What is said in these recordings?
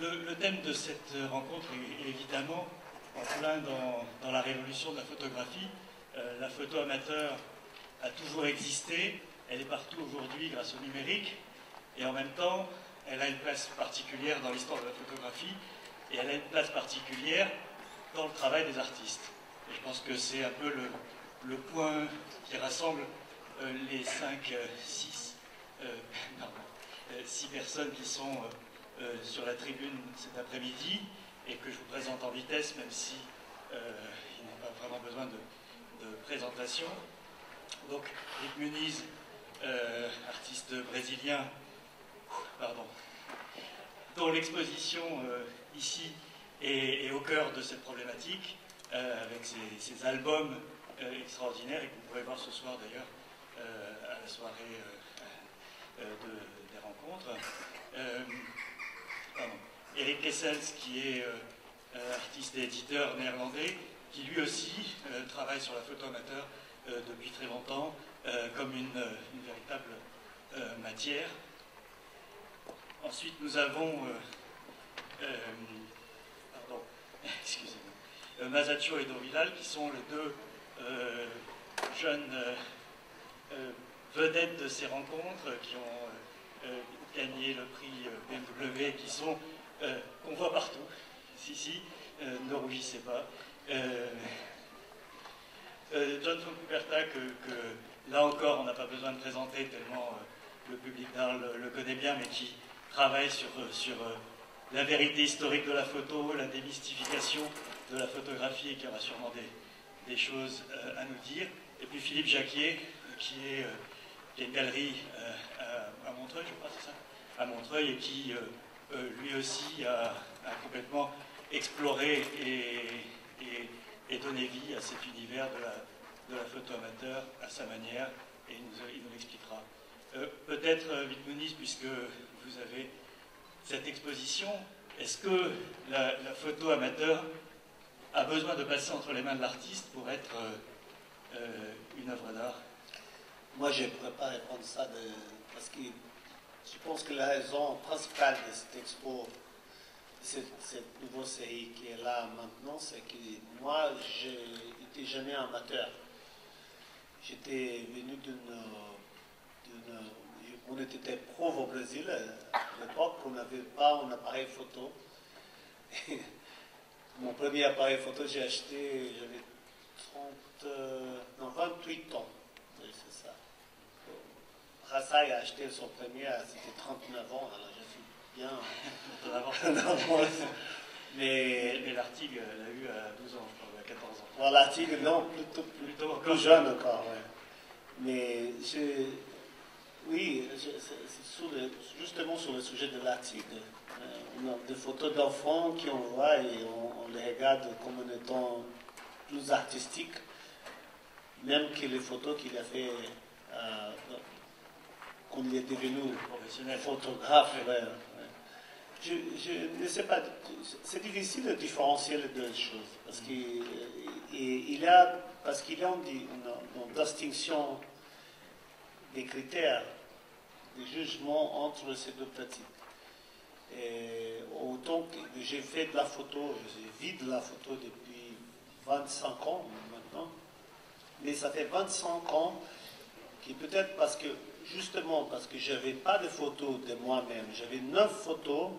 Le, thème de cette rencontre est, évidemment en plein dans, la révolution de la photographie. Euh, la photo amateur a toujours existé, elle est partout aujourd'hui grâce au numérique, et en même temps, elle a une place particulière dans l'histoire de la photographie, et elle a une place particulière dans le travail des artistes. Et je pense que c'est un peu le, point qui rassemble euh, les cinq, euh, six, six personnes qui sont euh, sur la tribune cet après-midi et que je vous présente en vitesse, même si euh, il a pas vraiment besoin de, présentation. Donc, Rick Muniz, euh, artiste brésilien, pardon, dont l'exposition ici est, au cœur de cette problématique, avec ses, albums extraordinaires, et que vous pourrez voir ce soir d'ailleurs à la soirée des rencontres. Eric Kessels, qui est euh, euh, artiste et éditeur néerlandais, qui lui aussi euh, travaille sur la photo amateur depuis très longtemps comme une, véritable matière. Ensuite, nous avons, pardon, excusez-moi, Masaccio et Dorilal, qui sont les deux jeunes vedettes de ces rencontres, qui ont gagné le prix BMW, qui sont euh, qu'on voit partout. Si, si, euh, ne rougissez pas. Euh, John Foncuberta, que, là encore on n'a pas besoin de présenter tellement le public d'art le, connaît bien, mais qui travaille sur, sur la vérité historique de la photo, la démystification de la photographie et qui aura sûrement des, des choses à nous dire. Et puis Philippe Jacquier, qui est une galerie à, Montreuil, je crois, c'est ça À Montreuil, et qui euh, lui aussi a, complètement exploré et, donné vie à cet univers de la, photo amateur à sa manière, et il nous, l'expliquera. Euh, peut-être, euh, Vitmounis, puisque vous avez cette exposition, est-ce que la, photo amateur a besoin de passer entre les mains de l'artiste pour être une œuvre d'art? Moi, je ne pourrais pas répondre ça de, parce que je pense que la raison principale de cette expo, cette, cette nouvelle série qui est là maintenant, c'est que moi, j'étais jamais amateur. J'étais venu d'une. On était pauvre au Brésil. À l'époque, on n'avait pas un appareil photo. mon premier appareil photo, j'ai acheté, j'avais 30, non, 28 ans. Rassaï a acheté son premier, c'était 39 ans, alors je suis bien en Mais, mais l'Artigue l'a eu à 12 ans, je crois, à 14 ans. Bon, L'Artigue, non, plutôt, plutôt plus jeune encore, ouais. Mais je, oui, c'est justement sur le sujet de l'Artigue. Euh, on a des photos d'enfants qui on voit et on, les regarde comme étant plus artistiques, même que les photos qu'il a fait euh, qu'on est devenu photographe. Je, ne sais pas, c'est difficile de différencier les deux choses parce qu'il il a, parce qu'il y a une, distinction des critères, des jugements entre ces deux pratiques. Autant que j'ai fait de la photo, je vis de la photo depuis 25 ans maintenant, mais ça fait 25 ans qui peut-être parce que justement parce que je n'avais pas de photos de moi-même. J'avais neuf photos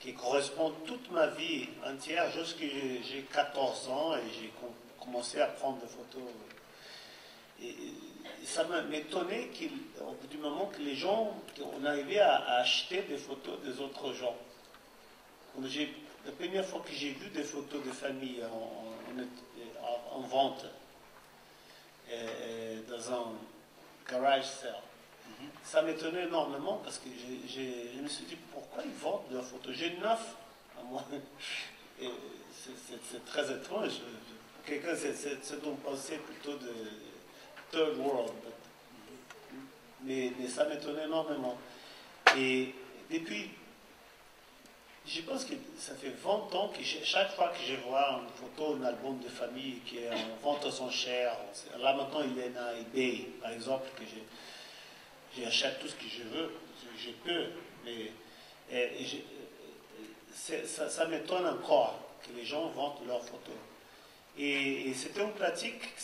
qui correspondent toute ma vie entière jusqu'à j'ai 14 ans et j'ai commencé à prendre des photos. Et, ça m'étonnait au bout du moment que les gens, on arrivait à, acheter des photos des autres gens. La première fois que j'ai vu des photos de famille en, vente, euh, dans un garage sale, ça m'étonnait énormément parce que je me suis dit pourquoi ils vendent leurs photos J'ai neuf à moi. c'est très étrange. Quelqu'un, c'est donc pensé plutôt de third world. Mais, ça m'étonnait énormément. Et depuis, je pense que ça fait 20 ans que chaque fois que je vois une photo, un album de famille qui est en vente à son cher, là maintenant il est à eBay, par exemple, que j'ai j'achète tout ce que je veux, je, peux, mais ça, m'étonne encore que les gens vendent leurs photos. Et, c'était une pratique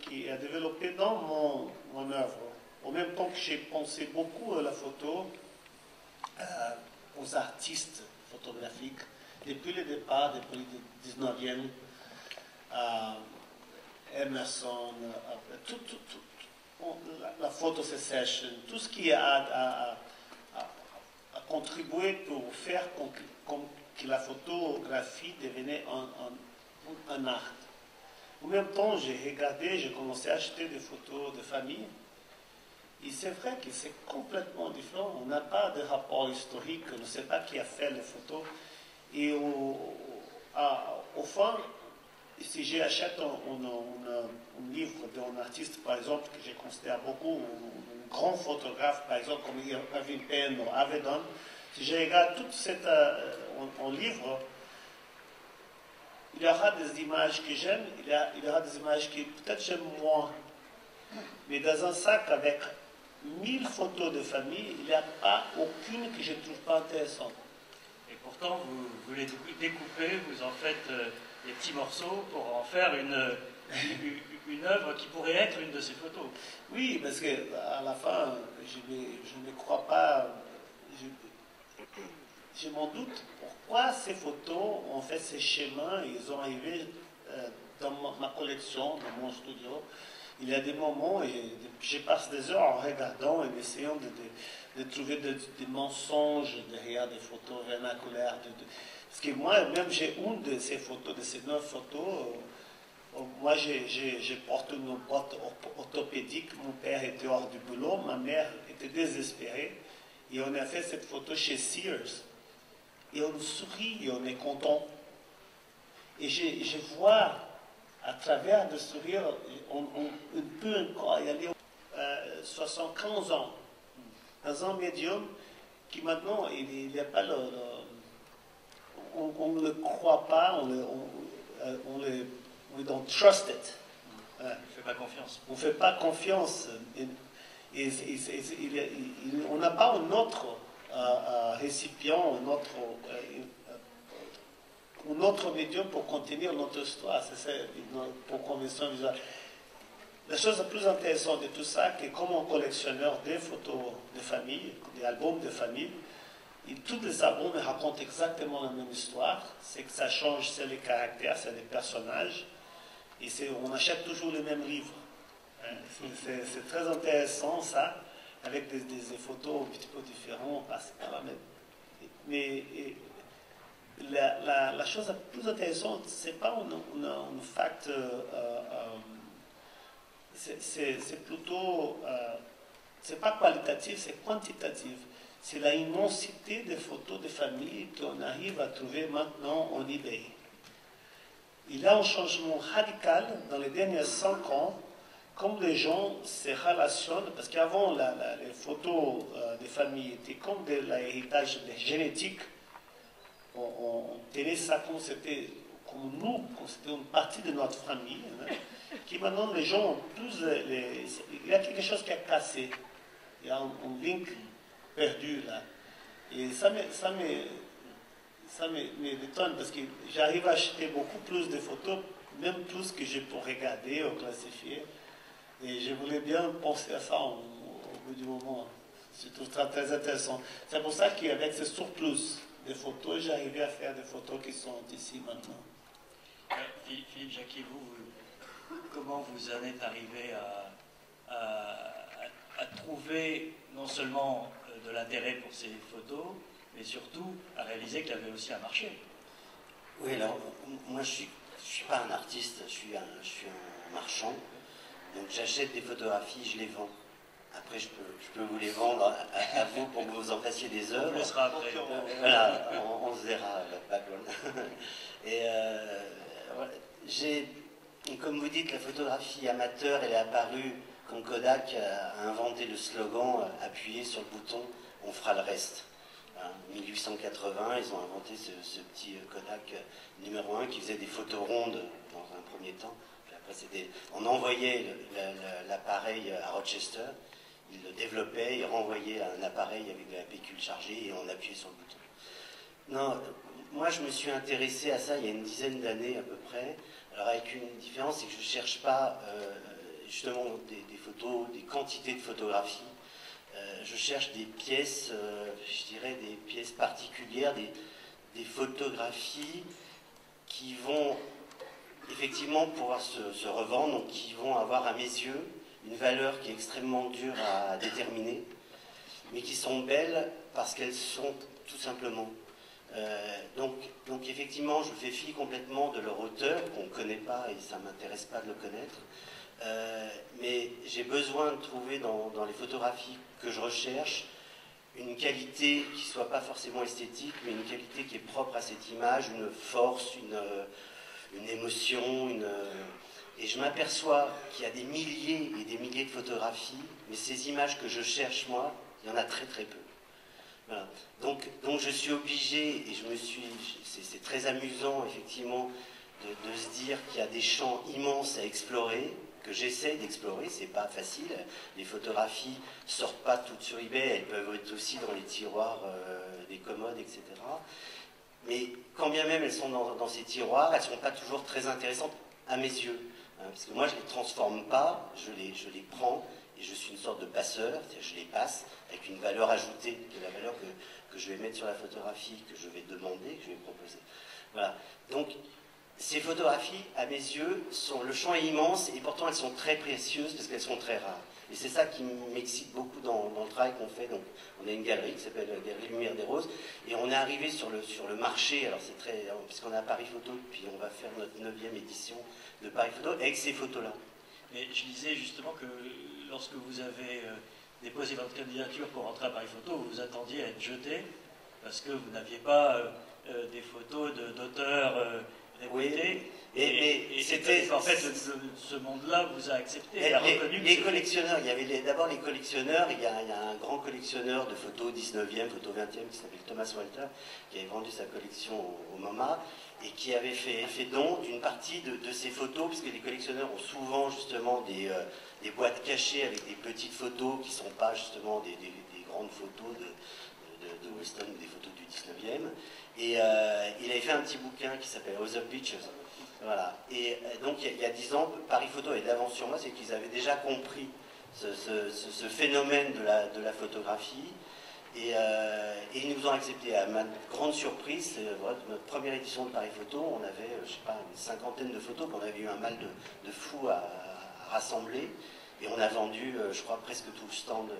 qui a développé dans mon, mon œuvre. Au même temps que j'ai pensé beaucoup à la photo, euh, aux artistes photographiques, depuis le départ, depuis le 19e, euh, Emerson, euh, tout, tout, tout, la, photo session, tout ce qui a, contribué pour faire que la photographie devenait un, art. En même temps, j'ai regardé, j'ai commencé à acheter des photos de famille. Et c'est vrai que c'est complètement différent. On n'a pas de rapport historique, on ne sait pas qui a fait les photos. Et au fond, si j'achète un, livre d'un artiste, par exemple, que je considère beaucoup, un, grand photographe, par exemple, comme Irving Penn ou Avedon, si je regarde tout cet euh, livre, il y aura des images que j'aime, il, y aura des images que peut-être j'aime moins. Mais dans un sac avec mille photos de famille, il n'y a pas aucune que je ne trouve pas intéressante. Et pourtant, vous, les découpez, vous en faites euh, des petits morceaux pour en faire une, une, œuvre qui pourrait être une de ces photos. Oui, parce qu'à la fin, je ne, crois pas, je m'en doute pourquoi ces photos ont fait ces schémas, ils ont arrivé euh, dans ma, collection, dans mon studio. Il y a des moments, et je passe des heures en regardant et en essayant de, trouver des, mensonges derrière des photos vernaculaires. Parce que moi, même j'ai une de ces photos, de ces neuf photos. Euh, moi, je porte une boîte orthopédique. Mon père était hors du boulot, ma mère était désespérée. Et on a fait cette photo chez Sears et on sourit et on est content. Et je, vois à travers le sourire, on, peut encore y aller euh, 75 ans dans un médium qui maintenant, il n'y a pas le, on ne le croit pas, on ne on, le, on don't trust it. on ne fait pas confiance. On ne fait pas confiance. Et, on n'a pas un autre un récipient, un autre, un autre médium pour contenir notre histoire. C'est ça, pour convention visuelle. La chose la plus intéressante de tout ça, c'est comme un collectionneur des photos de famille, des albums de famille, et tous les albums racontent exactement la même histoire. C'est que ça change, c'est les caractères, c'est les personnages, et on achète toujours les mêmes livres. Hein. C'est très intéressant ça avec des, photos un petit peu différentes, mais, la, chose la plus intéressante, c'est pas un, un, fact, euh, euh, c'est plutôt, euh, c'est pas qualitatif, c'est quantitatif. C'est la immensité des photos de famille qu'on arrive à trouver maintenant en eBay. Il y a un changement radical dans les derniers cinq ans comme les gens se relationnent, parce qu'avant, les photos euh, des familles étaient comme de l'héritage génétique, on, on, tenait ça comme c'était comme nous, comme c'était une partie de notre famille, hein, qui maintenant les gens ont plus... Il y a quelque chose qui a cassé, il y a un, link perdu là. Et ça me, ça me, ça m'étonne parce que j'arrive à acheter beaucoup plus de photos, même plus que je peux regarder ou classifier. Et je voulais bien penser à ça au, bout du moment. C'est tout très, très intéressant. C'est pour ça qu'avec ce surplus de photos, j'arrivais à faire des photos qui sont ici maintenant. Philippe Jacquet, vous, comment vous en êtes arrivé à, à, trouver non seulement euh, de l'intérêt pour ces photos, mais surtout à réaliser qu'il y avait aussi un marché Oui, alors moi je ne suis, je suis pas un artiste, je suis un, je suis un marchand. Donc j'achète des photographies, je les vends. Après, je peux, je peux vous les vendre à, vous pour que vous en fassiez des œuvres. On sera après. Voilà, on, se verra Et euh, j'ai, comme vous dites, la photographie amateur, elle est apparue Kodak a inventé le slogan euh, appuyez sur le bouton, on fera le reste. En 1880, ils ont inventé ce, petit euh, Kodak numéro 1 qui faisait des photos rondes dans un premier temps on envoyait l'appareil à Rochester, il le développait, il renvoyait un appareil avec de la pécule chargée et on appuyait sur le bouton. Non, moi je me suis intéressé à ça il y a une dizaine d'années à peu près. Alors avec une différence, c'est que je ne cherche pas euh, justement des, photos, des quantités de photographies. Euh, je cherche des pièces, euh, je dirais des pièces particulières, des, photographies qui vont effectivement pouvoir se, revendre, donc qui vont avoir à mes yeux une valeur qui est extrêmement dure à déterminer, mais qui sont belles parce qu'elles sont tout simplement. donc, donc effectivement, je fais fi complètement de leur auteur, qu'on ne connaît pas et ça ne m'intéresse pas de le connaître. Euh, mais j'ai besoin de trouver dans, les photographies que je recherche une qualité qui ne soit pas forcément esthétique, mais une qualité qui est propre à cette image, une force, une, euh, émotion. Une, euh, et je m'aperçois qu'il y a des milliers et des milliers de photographies, mais ces images que je cherche, moi, il y en a très très peu. Donc, je suis obligé, et je me suis, c'est très amusant effectivement de se dire qu'il y a des champs immenses à explorer, que j'essaie d'explorer, c'est pas facile. Les photographies sortent pas toutes sur eBay, elles peuvent être aussi dans les tiroirs euh, des commodes, etc. Mais quand bien même elles sont dans, ces tiroirs, elles sont pas toujours très intéressantes à mes yeux. Hein, parce que moi je les transforme pas, je les, je les prends et je suis une sorte de passeur, je les passe avec une valeur ajoutée de la valeur que, que je vais mettre sur la photographie, que je vais demander, que je vais proposer. Voilà. Donc ces photographies, à mes yeux, le champ est immense et pourtant elles sont très précieuses parce qu'elles sont très rares. Et c'est ça qui m'excite beaucoup dans, le travail qu'on fait. Donc, on a une galerie qui s'appelle la Galerie Lumière des Roses et on est arrivé sur le, marché. Alors, c'est très. Puisqu'on est à Paris Photo, puis on va faire notre 9 édition de Paris Photo avec ces photos-là. Mais je disais justement que lorsque vous avez euh, déposé votre candidature pour entrer à Paris Photo, vous vous attendiez à être jeté parce que vous n'aviez pas euh, euh, des photos d'auteurs oui. Et, c'était en fait ce, monde-là vous a accepté. les, collectionneurs, il y avait d'abord les collectionneurs. Il y, a, un grand collectionneur de photos 19e, photos 20e qui s'appelle Thomas Walter, qui avait vendu sa collection au, MoMA et qui avait fait, fait don d'une partie de, de, ces photos, puisque les collectionneurs ont souvent justement des, euh, des, boîtes cachées avec des petites photos qui ne sont pas justement des, des, grandes photos de, de, de Weston, des photos du 19e. Et euh, il avait fait un petit bouquin qui s'appelle Other Pictures. Voilà. Et euh, donc il y a dix ans, Paris Photo est d'avance sur moi, c'est qu'ils avaient déjà compris ce, phénomène de la, photographie. Euh, et, ils nous ont accepté. À ma grande surprise, notre première édition de Paris Photo, on avait, je sais pas, une cinquantaine de photos qu'on avait eu un mal de, de fous à, rassembler. Et on a vendu, je crois, presque tout le stand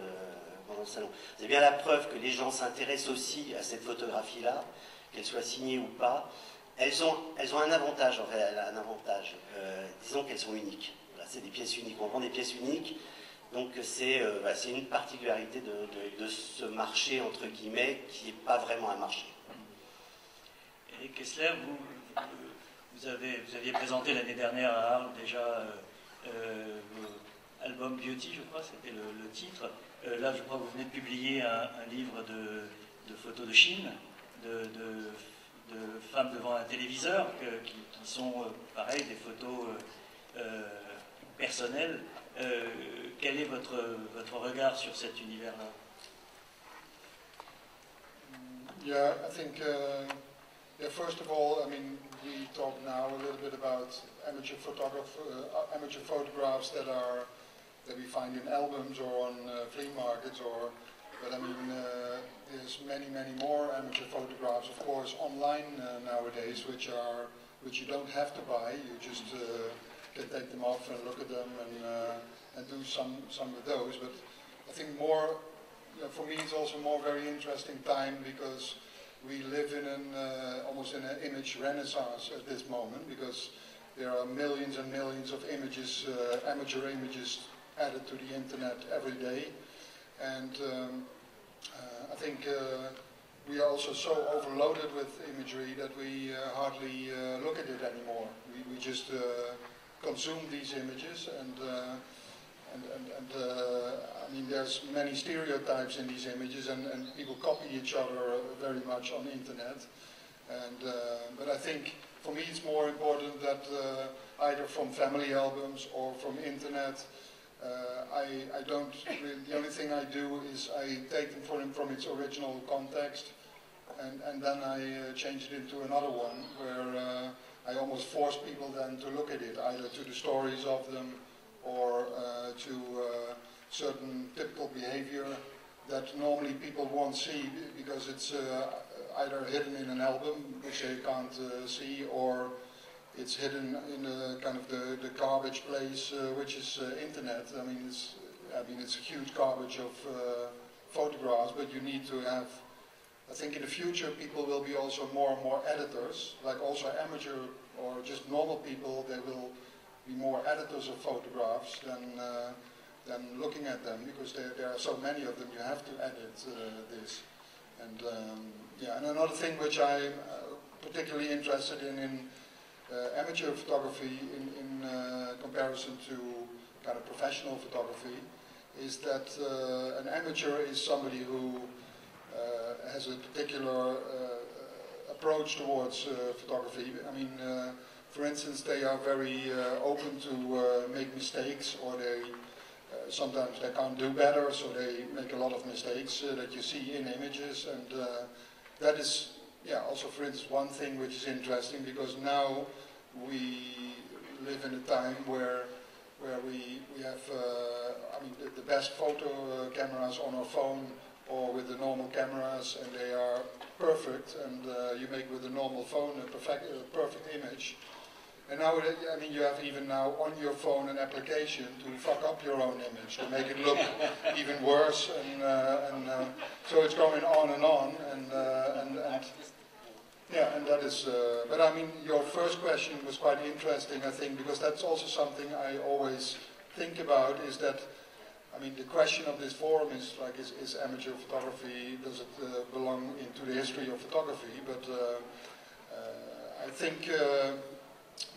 pendant le salon. C'est bien la preuve que les gens s'intéressent aussi à cette photographie-là qu'elles soient signées ou pas, elles ont, un avantage, en fait, un avantage. Euh, disons qu'elles sont uniques. c'est des pièces uniques. On vend des pièces uniques. Donc c'est euh, une particularité de, ce marché, entre guillemets, qui n'est pas vraiment un marché. Et Kessler, vous, avez, aviez présenté l'année dernière à Arles déjà euh, album Beauty, je crois, c'était le, titre. Euh, là, je crois que vous venez de publier un, livre de photos de Chine de, femmes devant un téléviseur qui, sont, euh, pareil, des photos euh, euh, personnelles. quel est votre, votre regard sur cet univers-là? Yeah, I think, uh, yeah, first of all, I mean, we talk now a little bit about amateur photograph, uh, amateur photographs that are that we find in albums or on uh, flea markets or But I mean, uh, there's many, many more amateur photographs, of course, online uh, nowadays, which are which you don't have to buy. You just uh, can take them off and look at them and uh, and do some some of those. But I think more, you know, for me, it's also more very interesting time because we live in an uh, almost in an image renaissance at this moment because there are millions and millions of images, uh, amateur images added to the internet every day. And um, uh, I think uh, we are also so overloaded with imagery that we uh, hardly look at it anymore. We, we just consume these images and and, and, and uh, I mean, there's many stereotypes in these images, and, and people copy each other very much on the internet. And uh, but I think for me, it's more important that uh, either from family albums or from internet, I, I don't, the only thing I do is I take them from, from its original context and, and then I uh, changed it into another one where uh, I almost force people then to look at it, either to the stories of them or uh, to uh, certain typical behavior that normally people won't see because it's uh, either hidden in an album, which they can't uh, see, or it's hidden in a kind of the, the garbage place, uh, which is uh, internet. I mean, it's I mean it's a huge garbage of uh, photographs, but you need to have. I think in the future people will be also more and more editors, like also amateur or just normal people. They will be more editors of photographs than uh, than looking at them because there, there are so many of them. You have to edit uh, this, and um, yeah. And another thing which I'm uh, particularly interested in in amateur photography in, in uh, comparison to kind of professional photography is that uh, an amateur is somebody who uh, has a particular uh, approach towards uh, photography. I mean, uh, for instance, they are very uh, open to uh, make mistakes, or they uh, sometimes they can't do better, so they make a lot of mistakes uh, that you see in images, and uh, that is, yeah, also for instance, one thing which is interesting because now we live in a time where where we, we have, uh, I mean, the, the best photo uh, cameras on our phone or with the normal cameras, and they are perfect, and uh, you make with a normal phone a perfect, a perfect image. And now, I mean, you have even now on your phone an application to fuck up your own image, to make it look even worse, and, uh, and uh, so it's going on and on, and, uh, and, and yeah, and that is, uh, but I mean, your first question was quite interesting, I think, because that's also something I always think about is that, I mean, the question of this forum is like, is, is amateur photography, does it uh, belong into the history of photography? But uh, uh, I think uh,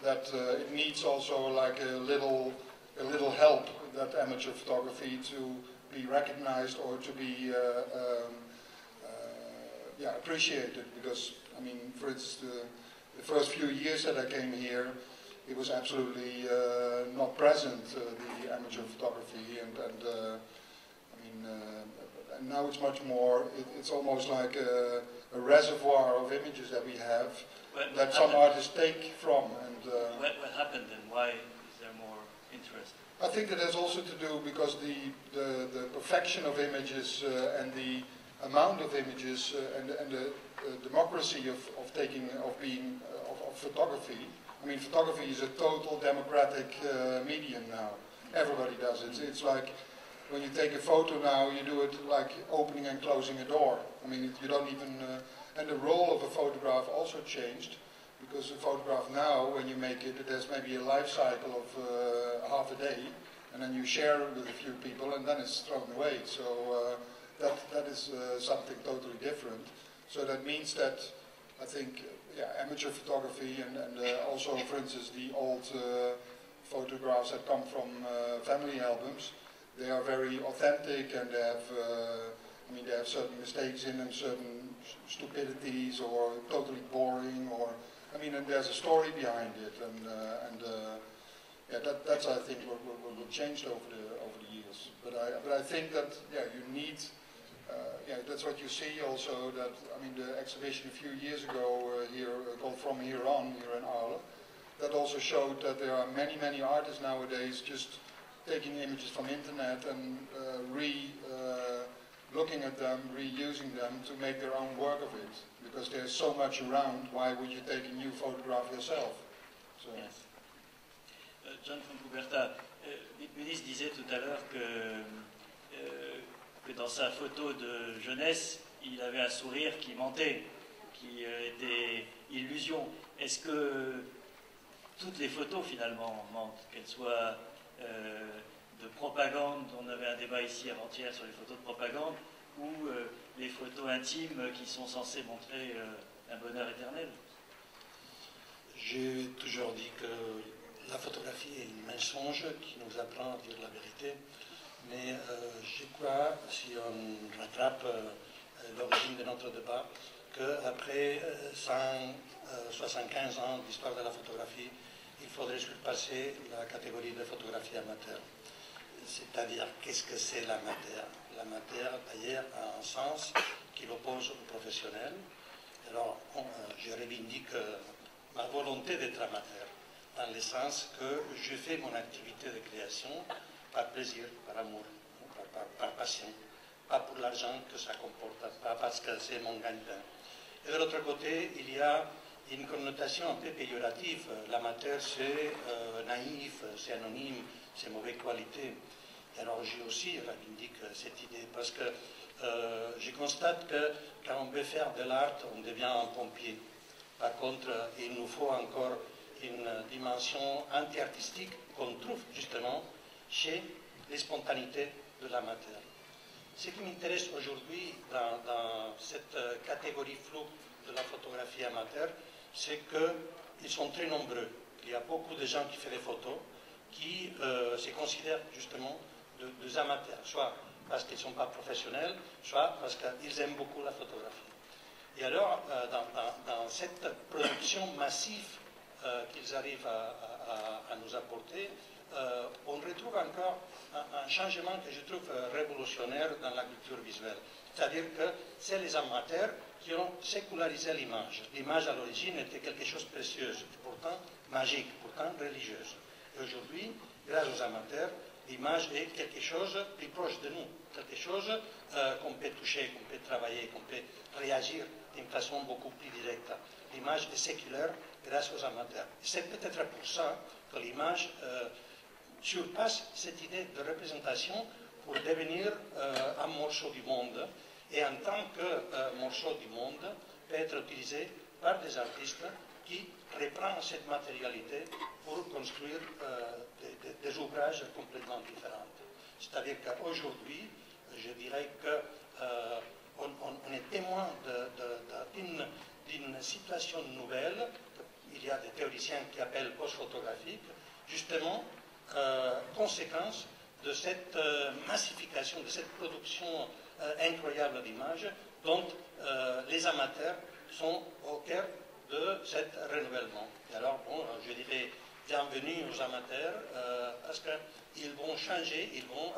that uh, it needs also like a little, a little help, that amateur photography to be recognized or to be, uh, um, uh, yeah, appreciated, because I mean, for instance, the, the, first few years that I came here, it was absolutely uh, not present, the amateur photography, and, and uh, and now it's much more, it, it's almost like a, a, reservoir of images that we have What- that what some happened- artists take from, and uh, What, what happened and why is there more interest? I think that has also to do because the, the, the perfection of images uh, and the amount of images uh, and, and the uh, democracy of, of taking, of being, uh, of, of photography. I mean, photography is a total democratic uh, medium now. Everybody does it. It's like when you take a photo now, you do it like opening and closing a door. I mean, you don't even, uh, and the role of a photograph also changed because a photograph now, when you make it, it has maybe a life cycle of uh, half a day, and then you share it with a few people, and then it's thrown away. So uh, that that is uh, something totally different. So that means that I think yeah, amateur photography and, and uh, also, for instance, the old uh, photographs that come from uh, family albums, they are very authentic and they have, I mean, they have certain mistakes in them, certain stupidities or totally boring or, I mean, and there's a story behind it and, uh, and uh, yeah, that, that's I think what, what, what changed over the over the years. But I but I think that yeah, you need uh, yeah, that's what you see also. That I mean, the exhibition a few years ago uh, here uh, called From Here On here in Arles, that also showed that there are many many artists nowadays just taking images from internet and uh, re looking at them, reusing them to make their own work of it. Because there's so much around, why would you take a new photograph yourself? So, Yes. Euh, John Foncuberta, euh, Munis disait tout à l'heure que, euh, que dans sa photo de jeunesse, il avait un sourire qui mentait, qui euh, était illusion. Est-ce que toutes les photos finalement mentent, qu'elles soient euh, de propagande, on avait un débat ici avant-hier sur les photos de propagande, ou euh, les photos intimes qui sont censées montrer euh, un bonheur éternel J'ai toujours dit que la photographie est un mensonge qui nous apprend à dire la vérité. Mais euh, je crois, si on rattrape l'origine de notre débat, qu'après euh, 175 ans d'histoire de la photographie, il faudrait surpasser la catégorie de photographie amateur. C'est-à-dire qu'est-ce que c'est la matière? La matière, d'ailleurs, a un sens qui l'oppose au professionnel. Alors, euh, je revendique ma volonté d'être amateur, dans le sens que je fais mon activité de création par plaisir, par amour, par, passion, pas pour l'argent que ça comporte, pas parce que c'est mon gagne-pain. Et de l'autre côté, il y a une connotation un peu péjorative. L'amateur, c'est euh, naïf, c'est anonyme, c'est mauvaise qualité. Et alors j'ai aussi revendique cette idée parce que euh, je constate que quand on veut faire de l'art, on devient un pompier. Par contre, il nous faut encore une dimension anti-artistique qu'on trouve justement chez les spontanéités de l'amateur. Ce qui m'intéresse aujourd'hui dans, cette catégorie floue de la photographie amateur, c'est qu'ils sont très nombreux. Il y a beaucoup de gens qui font des photos qui euh, se considèrent justement des amateurs, soit parce qu'ils ne sont pas professionnels, soit parce qu'ils aiment beaucoup la photographie. Et alors, euh, dans, cette production massive euh, qu'ils arrivent à, nous apporter, on retrouve encore un, changement que je trouve révolutionnaire dans la culture visuelle. C'est-à-dire que c'est les amateurs qui ont sécularisé l'image. L'image à l'origine était quelque chose de précieux, pourtant magique, pourtant religieuse. Aujourd'hui, grâce aux amateurs, l'image est quelque chose plus proche de nous, quelque chose qu'on peut toucher, qu'on peut travailler, qu'on peut réagir d'une façon beaucoup plus directe. L'image est séculaire grâce aux amateurs. C'est peut-être pour ça que l'image euh, surpasse cette idée de représentation pour devenir euh, un morceau du monde. Et en tant que euh, morceau du monde, peut être utilisé par des artistes qui reprennent cette matérialité pour construire des, ouvrages complètement différents. C'est-à-dire qu'aujourd'hui, je dirais que on, est témoin d'une situation nouvelle, il y a des théoriciens qui appellent post-photographique, justement, euh, conséquence de cette euh, massification, de cette production euh, incroyable d'images, dont les amateurs sont au cœur de ce renouvellement. Et alors, bon, je dirais bienvenue aux amateurs, parce qu'ils vont changer, ils vont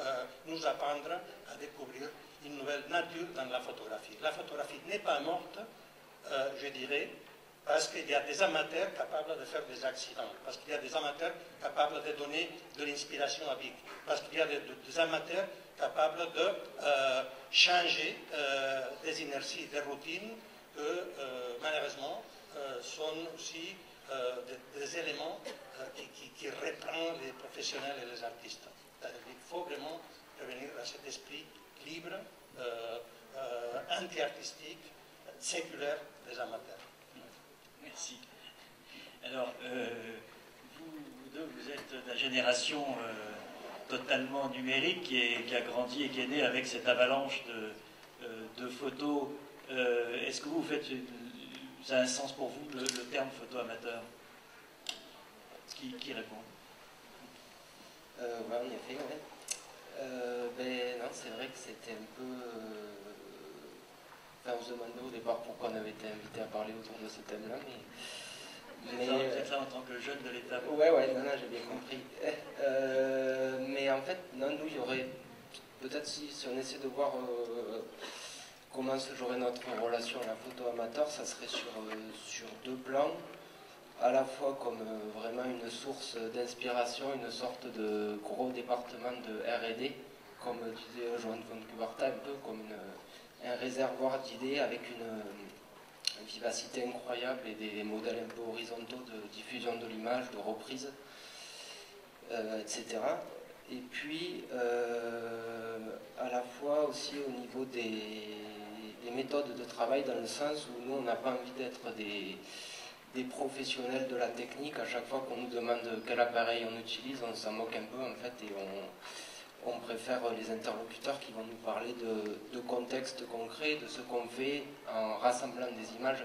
nous apprendre à découvrir une nouvelle nature dans la photographie. La photographie n'est pas morte, euh, je dirais, parce qu'il y a des amateurs capables de faire des accidents, parce qu'il y a des amateurs capables de donner de l'inspiration à vie, parce qu'il y a des, amateurs capables de euh, changer euh, des inerties, des routines que malheureusement sont aussi des, éléments qui, qui, reprennent les professionnels et les artistes. Il faut vraiment revenir à cet esprit libre, euh, euh, anti-artistique, séculaire des amateurs. Merci. Alors, euh, vous, deux, vous êtes la génération totalement numérique qui, a grandi et qui est née avec cette avalanche de, photos. Est-ce que vous faites ça a un sens pour vous le, terme photo amateur qui, répond? En effet, oui. Euh, ben non, c'est vrai que c'était un peu. Euh, enfin, on se demandait au départ pourquoi on avait été invité à parler autour de ce thème-là, mais. Mais vous êtes là en tant que jeune de l'État. Ouais, ouais, non, non, j'ai bien compris. Euh, mais en fait, non, nous, il y aurait. Peut-être si, si, on essaie de voir comment se jouerait notre relation à la photo amateur, ça serait sur, sur deux plans à la fois comme euh, vraiment une source d'inspiration, une sorte de gros département de RD, comme disait Joan von Kubarta, un peu comme un réservoir d'idées avec une, vivacité incroyable et des modèles un peu horizontaux de diffusion de l'image, de reprise, euh, etc. Et puis, euh, à la fois aussi au niveau des, des, méthodes de travail, dans le sens où nous, on n'a pas envie d'être des des professionnels de la technique. À chaque fois qu'on nous demande quel appareil on utilise, on s'en moque un peu en fait et on, on, préfère les interlocuteurs qui vont nous parler de, de contexte concret, de ce qu'on fait en rassemblant des images,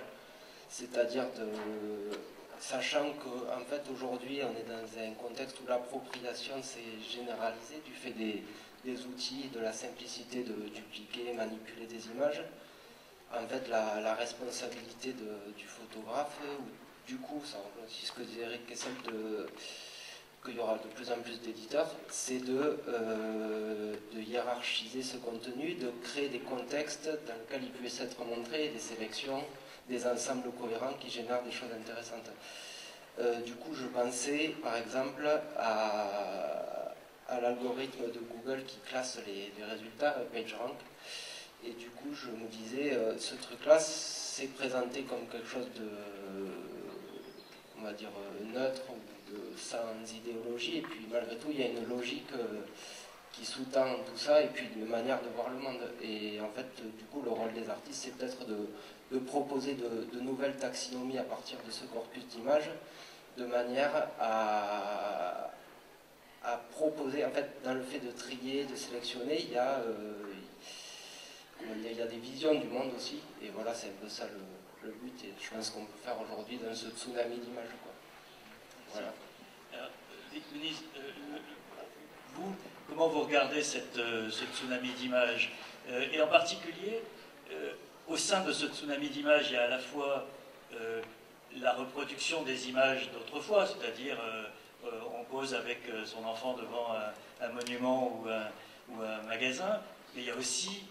c'est-à-dire de sachant qu'en fait aujourd'hui on est dans un contexte où l'appropriation s'est généralisée du fait des, des, outils, de la simplicité de dupliquer, manipuler des images. En fait, la, responsabilité du photographe, du coup, ça ce que disait Eric Kessel, qu'il y aura de plus en plus d'éditeurs, c'est de, euh, hiérarchiser ce contenu, de créer des contextes dans lesquels il puisse être montré, des sélections, des ensembles cohérents qui génèrent des choses intéressantes. Euh, du coup, je pensais par exemple à, à l'algorithme de Google qui classe les, les, résultats, PageRank. Et du coup, je me disais, euh, ce truc-là, c'est présenté comme quelque chose de, on va dire, neutre sans idéologie, et puis malgré tout, il y a une logique euh, qui sous-tend tout ça, et puis une manière de voir le monde. Et en fait, du coup, le rôle des artistes, c'est peut-être de, proposer de, nouvelles taxinomies à partir de ce corpus d'images, de manière à, à, proposer, en fait, dans le fait de trier, de sélectionner, il y a, euh, il y a des visions du monde aussi, et voilà, c'est un peu ça le, but, et je pense qu'on peut faire aujourd'hui dans ce tsunami d'images. Voilà. Alors, euh, vous, comment vous regardez cette, euh, ce tsunami d'images euh, Et en particulier, au sein de ce tsunami d'images, il y a à la fois la reproduction des images d'autrefois, c'est-à-dire on pose avec son enfant devant un, monument ou un, magasin, mais il y a aussi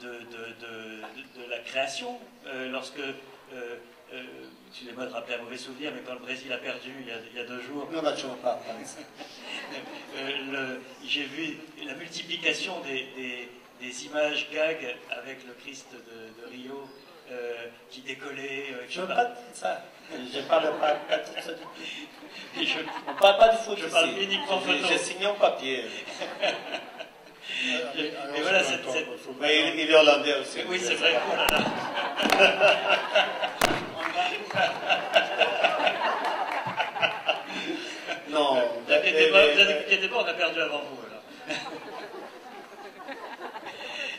de, de, de, de la création. lorsque euh, excusez-moi de rappeler un mauvais souvenir, mais quand le Brésil a perdu il y a, il y a deux jours. Non, toujours pas. euh, J'ai vu la multiplication des, des, des, images gag avec le Christ de, de Rio euh, qui décollait. Euh, je ne parle pas de ça. Je parle pas, de ça du tout. Je, On parle pas du foot. Je parle uniquement photo. J'ai signé en papier. Mais voilà, cette... Mais il, est hollandais aussi. Oui, c'est vrai. Non. Vous inquiétez pas, on a perdu avant vous.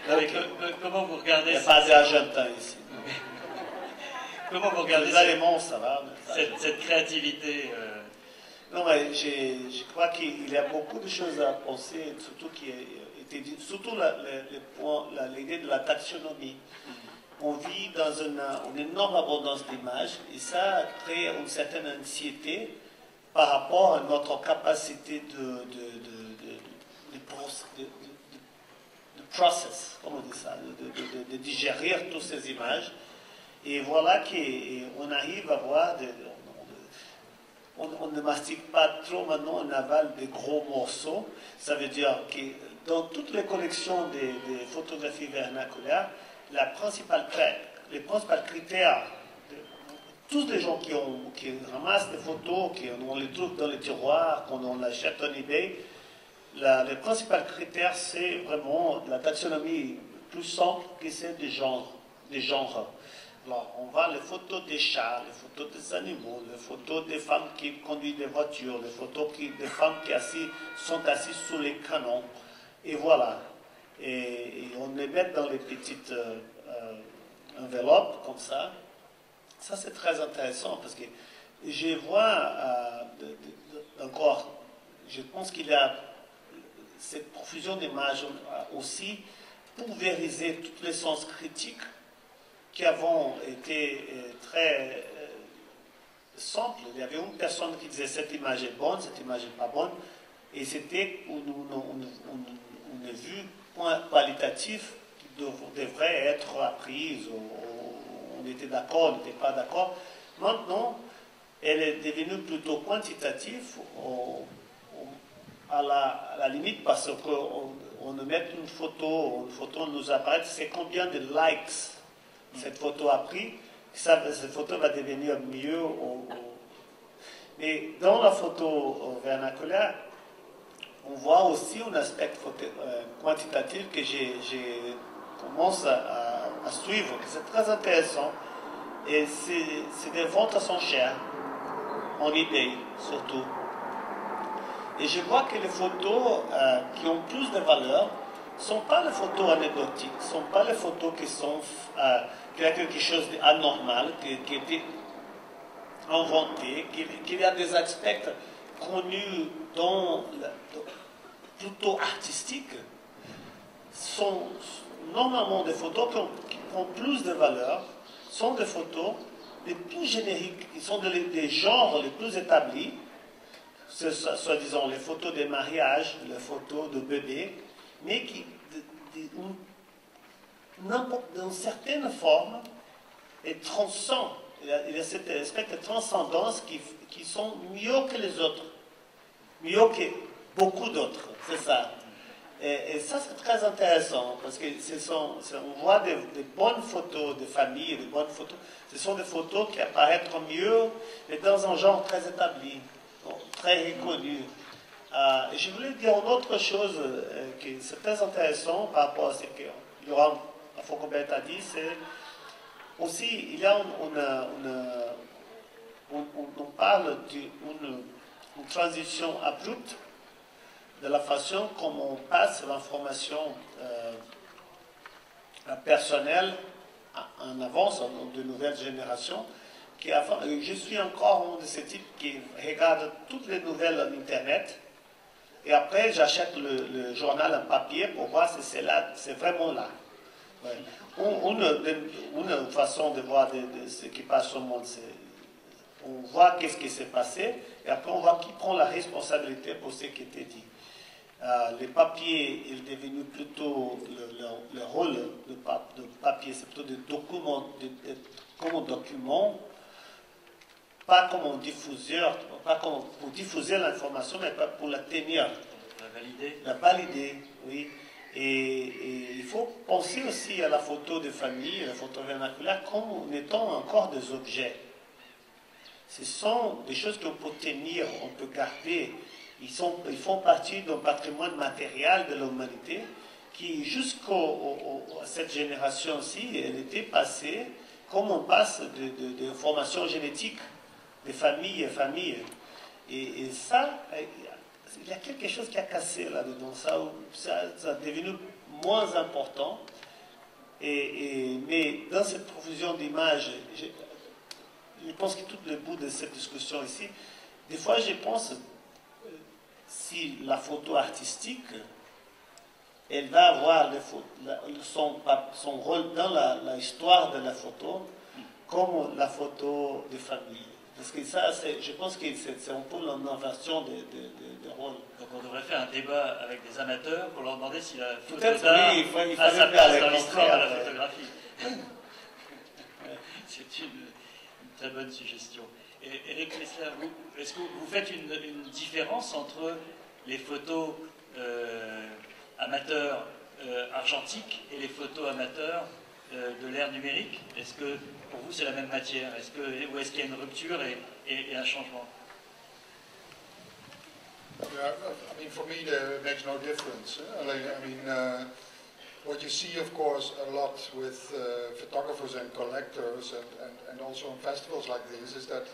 Alors. okay. comment vous regardez Il n'y a pas d'Argentin ici. comment vous regardez Les Allemands, ça va. Cette, cette, créativité euh... Non, mais je crois qu'il y a beaucoup de choses à penser, surtout qui était surtout l'idée de la taxonomie. On vit dans une, une énorme abondance d'images et ça crée une certaine anxiété par rapport à notre capacité de, de, de, de, de process, comment on dit ça, de, digérer toutes ces images. Et voilà qu'on arrive à voir, on, on, ne mastique pas trop maintenant, on avale des gros morceaux. Ça veut dire que dans toutes les collections des, photographies vernaculaires, la principale, les principaux critères, tous les gens qui, qui ramassent des photos, qui on les trouve dans les tiroirs, qu'on on achète en eBay, la, les principaux critères, c'est vraiment la taxonomie plus simple que c'est des genres. Alors, on voit les photos des chats, les photos des animaux, les photos des femmes qui conduisent des voitures, les photos qui, des femmes qui sont assises sous les canons. Et voilà et, on les met dans les petites euh, euh, enveloppes comme ça. Ça, c'est très intéressant parce que je vois euh, encore, je pense qu'il y a cette profusion d'images aussi pour vérifier tous les sens critiques qui avant été très simples. Il y avait une personne qui disait cette image est bonne, cette image n'est pas bonne, et c'était où nous, on, on, on, a vu point qualitatif devrait être apprise. On était d'accord, on n'était pas d'accord. Maintenant, elle est devenue plutôt quantitative à la, limite parce qu'on on met une photo, une photo nous apparaît, c'est combien de likes cette photo a pris. Ça, cette photo va devenir mieux. Mais dans la photo vernaculaire, on voit aussi un aspect euh, quantitatif que j'ai commence à, suivre, que c'est très intéressant. Et c'est des ventes à son cher, en eBay surtout. Et je vois que les photos euh, qui ont plus de valeur ne sont pas les photos anecdotiques, ne sont pas les photos qui sont euh, qui a quelque chose d'anormal, qui, qui a été inventé, qu'il y a des aspects connus dans, plutôt artistiques sont normalement des photos qui ont, plus de valeur, sont des photos les plus génériques, qui sont des, genres les plus établis, soi-disant les photos des mariages, les photos de bébés, mais qui, d'une certaine forme, et transcend. Il y a, cette espèce de transcendance qui, qui sont mieux que les autres, mieux que beaucoup d'autres, c'est ça. Et, ça, c'est très intéressant, parce que ce sont, on voit des, bonnes photos de famille, des bonnes photos. Ce sont des photos qui apparaissent mieux, mais dans un genre très établi, très reconnu. Euh, je voulais dire une autre chose euh, qui c'est très intéressant par rapport à ce que Laurent Faucobert a dit, c'est aussi, il y a une, une- une- on, on- on parle d'une une transition abrupte de la façon comme on passe l'information euh, personnelle en avance de nouvelles générations. Qui avant- je suis encore un de ces types qui regarde toutes les nouvelles en Internet et après j'achète le, journal en papier pour voir si c'est c'est vraiment là. Une, une- façon de voir de, de ce qui passe au monde, c'est on voit qu'est-ce qui s'est passé et après on voit qui prend la responsabilité pour ce qui était dit. Euh, le papier est devenu plutôt le, le- le rôle de, de papier, c'est plutôt de document, de- de- comme document, pas comme un diffuseur, pas comme pour diffuser l'information, mais pas pour la tenir, va valider. la valider, oui. Et, il faut penser aussi à la photo de famille, à la photo vernaculaire, comme étant encore des objets. Ce sont des choses qu'on peut tenir, on peut garder. Ils, sont, ils font partie d'un patrimoine matériel de l'humanité qui, jusqu'à cette génération-ci, elle était passée comme on passe de, de, de formation génétique de famille et famille. Et, ça, il y a quelque chose qui a cassé là-dedans. Ça, ça, est devenu moins important. Et, mais dans cette profusion d'images, je, pense que tout le bout de cette discussion ici, des fois je pense euh, si la photo artistique, elle va avoir son, son rôle dans la histoire de la photo comme la photo de famille. Parce que ça, je pense que c'est un peu l'inversion de, de, de, de rôle. Donc on devrait faire un débat avec des amateurs pour leur demander si la photo Peut-être, d'art oui, il faut- il a sa place dans l'histoire de la photographie. C'est une, une très bonne suggestion. Et Eric est-ce que vous faites une, une différence entre les photos euh, amateurs euh, argentiques et les photos amateurs de l'ère numérique Est-ce que pour vous c'est la même matière est-ce que, Ou est-ce qu'il y a une rupture et, et- et un changement Yeah, I mean, for me, there- makes no difference. eh? I mean, uh, what you see, of course, a lot with uh, photographers and collectors, and, and, and also in festivals like this, is that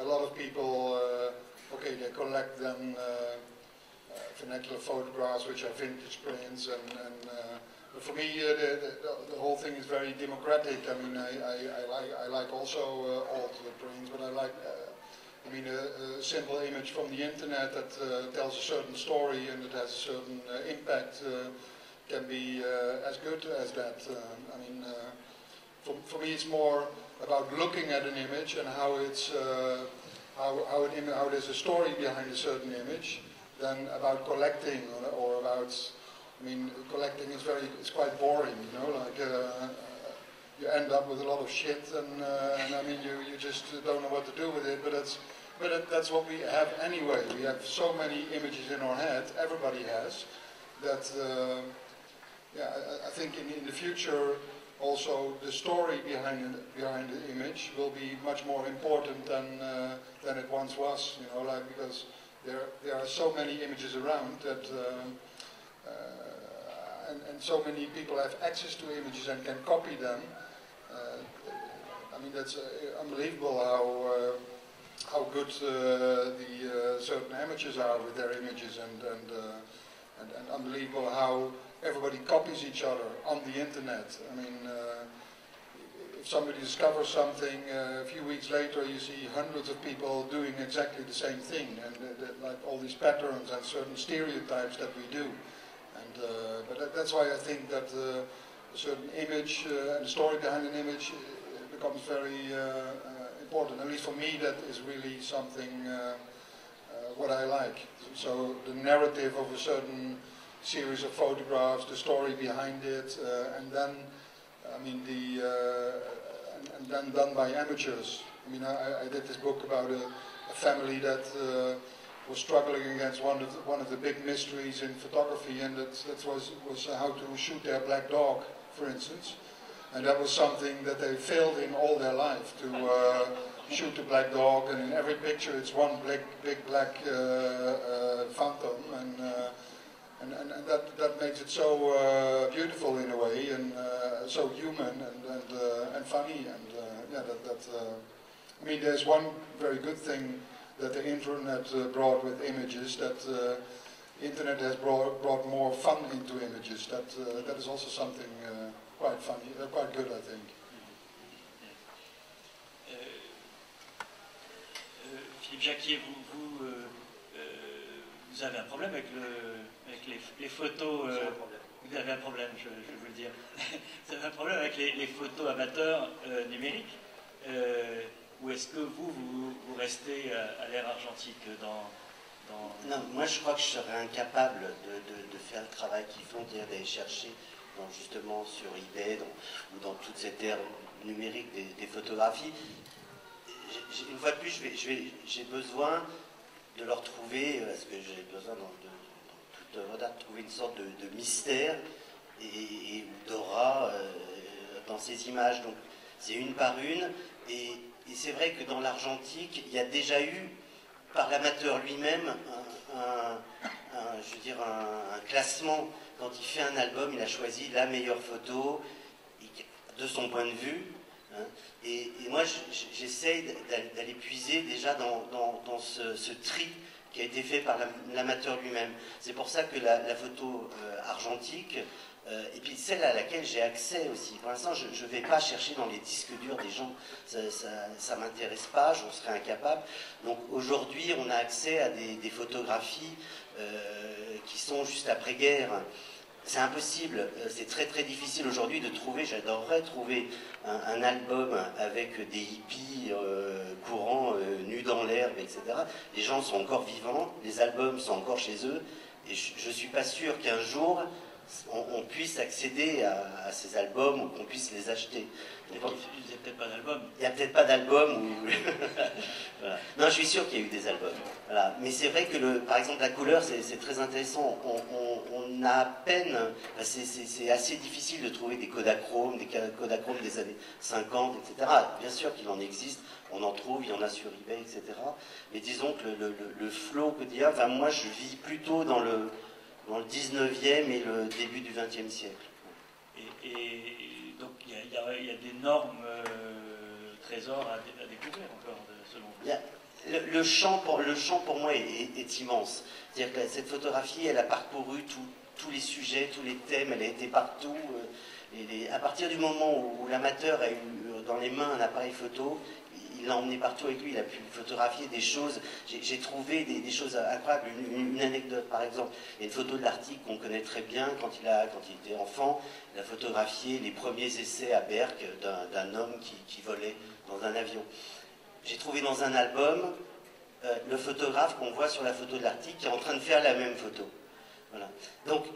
a lot of people, uh, okay, they collect then uh, uh, vernacular photographs, which are vintage prints, and, and uh, for me, uh, the, the, the whole thing is very democratic. I mean, I, I, I like I like also uh, old prints, but I like. Uh, I mean, a, a simple image from the internet that uh, tells a certain story and it has a certain uh, impact can be as good as that. I mean, for, for me, it's more about looking at an image and how it's how how, an Im- how there's a story behind a certain image than about collecting or, or about. I mean, collecting is very it's quite boring, you know, like. Uh, you end up with a lot of shit, and, uh, and I mean, you, you just don't know what to do with it. But that's but that's what we have anyway. We have so many images in our head. Everybody has that. Uh, yeah, I, I think in, in the future, also the story behind it, behind the image will be much more important than uh, than it once was. You know, like because there there are so many images around that. Um, uh, and, and so many people have access to images and can copy them. Uh, I mean, that's uh, unbelievable how uh, how good uh, the uh, certain amateurs are with their images, and and, uh, and and unbelievable how everybody copies each other on the internet. I mean. If somebody discovers something, a few weeks later you see hundreds of people doing exactly the same thing, and like all these patterns and certain stereotypes that we do. Uh, but that, that's why I think that uh, a certain image uh, and the story behind an image uh, becomes very important. At least for me, that is really something what I like. So the narrative of a certain series of photographs, the story behind it, and then, I mean, the and, and, then done by amateurs. I mean, I, I did this book about a, a family that was struggling against one of the, one of the big mysteries in photography, and that, that was was how to shoot their black dog, for instance. And that was something that they failed in all their life to uh, shoot a black dog, and in every picture it's one big, big black uh, uh, phantom, and, uh, and, and, and that, that makes it so uh, beautiful in a way, and uh, so human and, and, and funny, and yeah, that, that I mean, there's one very good thing that the internet brought with images, that the internet has brought, brought more fun into images, that, that is also something quite funny, quite good I think. Philippe Jacquier, vous, vous, euh, euh, vous, avez un problème avec, le, avec les, les, photos. Euh, vous avez un problème, je, je, vais vous le dire. vous avez un problème avec les, les photos amateurs euh, numériques euh, Ou est-ce que vous, vous, restez à, à l'ère argentique dans, dans, Non, moi je crois que je serais incapable de, faire le travail qu'ils font, c'est-à-dire d'aller chercher dans, justement sur eBay dans, ou dans toute cette ère numérique des, photographies une fois de plus, j'ai besoin de leur trouver, parce que j'ai besoin dans, de, toute œuvre de trouver une sorte de, mystère et, d'aura euh, dans ces images. Donc c'est une par une, et, c'est vrai que dans l'argentique, il y a déjà eu, par l'amateur lui-même, un, je veux dire, un, classement. Quand il fait un album, il a choisi la meilleure photo de son point de vue. Hein. Et, moi, j'essaye d'aller puiser déjà dans, ce, tri qui a été fait par l'amateur lui-même. C'est pour ça que la, photo euh, argentique, euh, et puis celle à laquelle j'ai accès aussi. Pour l'instant, je ne vais pas chercher dans les disques durs des gens, ça ne m'intéresse pas, j'en serais incapable. Donc aujourd'hui, on a accès à des, photographies euh, qui sont juste après-guerre. C'est impossible, euh, c'est très très difficile aujourd'hui de trouver, j'adorerais trouver un, album avec des hippies euh, courants, euh, nus dans l'herbe, etc. Les gens sont encore vivants, les albums sont encore chez eux, et je ne suis pas sûr qu'un jour on, puisse accéder à, ces albums ou qu'on puisse les acheter. Il n'y a peut-être pas d'album. Il n'y a peut-être pas d'album. Non, je suis sûr qu'il y a eu des albums. Voilà. Mais c'est vrai que, le, par exemple, la couleur, c'est très intéressant. On, a à peine. C'est assez difficile de trouver des Kodachromes, des Kodachromes des années 50, etc. Bien sûr qu'il en existe. On en trouve, il y en a sur eBay, etc. Mais disons que le, le, le flot quotidien, enfin, moi, je vis plutôt dans le dans le 19e et le début du 20e siècle. Et, donc il y, a d'énormes euh, trésors à, découvrir encore, selon vous? Le, champ pour, le champ pour moi est, immense. C'est-à-dire que cette photographie, elle a parcouru tous les sujets, tous les thèmes, elle a été partout. Euh, et à partir du moment où l'amateur a eu dans les mains un appareil photo, il l'a emmené partout avec lui, il a pu photographier des choses. J'ai trouvé des, choses incroyables. Une, anecdote, par exemple, il y a une photo de l'Arctique qu'on connaît très bien quand il, a, quand il était enfant. Il a photographié les premiers essais à Berck d'un homme qui, volait dans un avion. J'ai trouvé dans un album euh, le photographe qu'on voit sur la photo de l'Arctique qui est en train de faire la même photo. Voilà. Donc,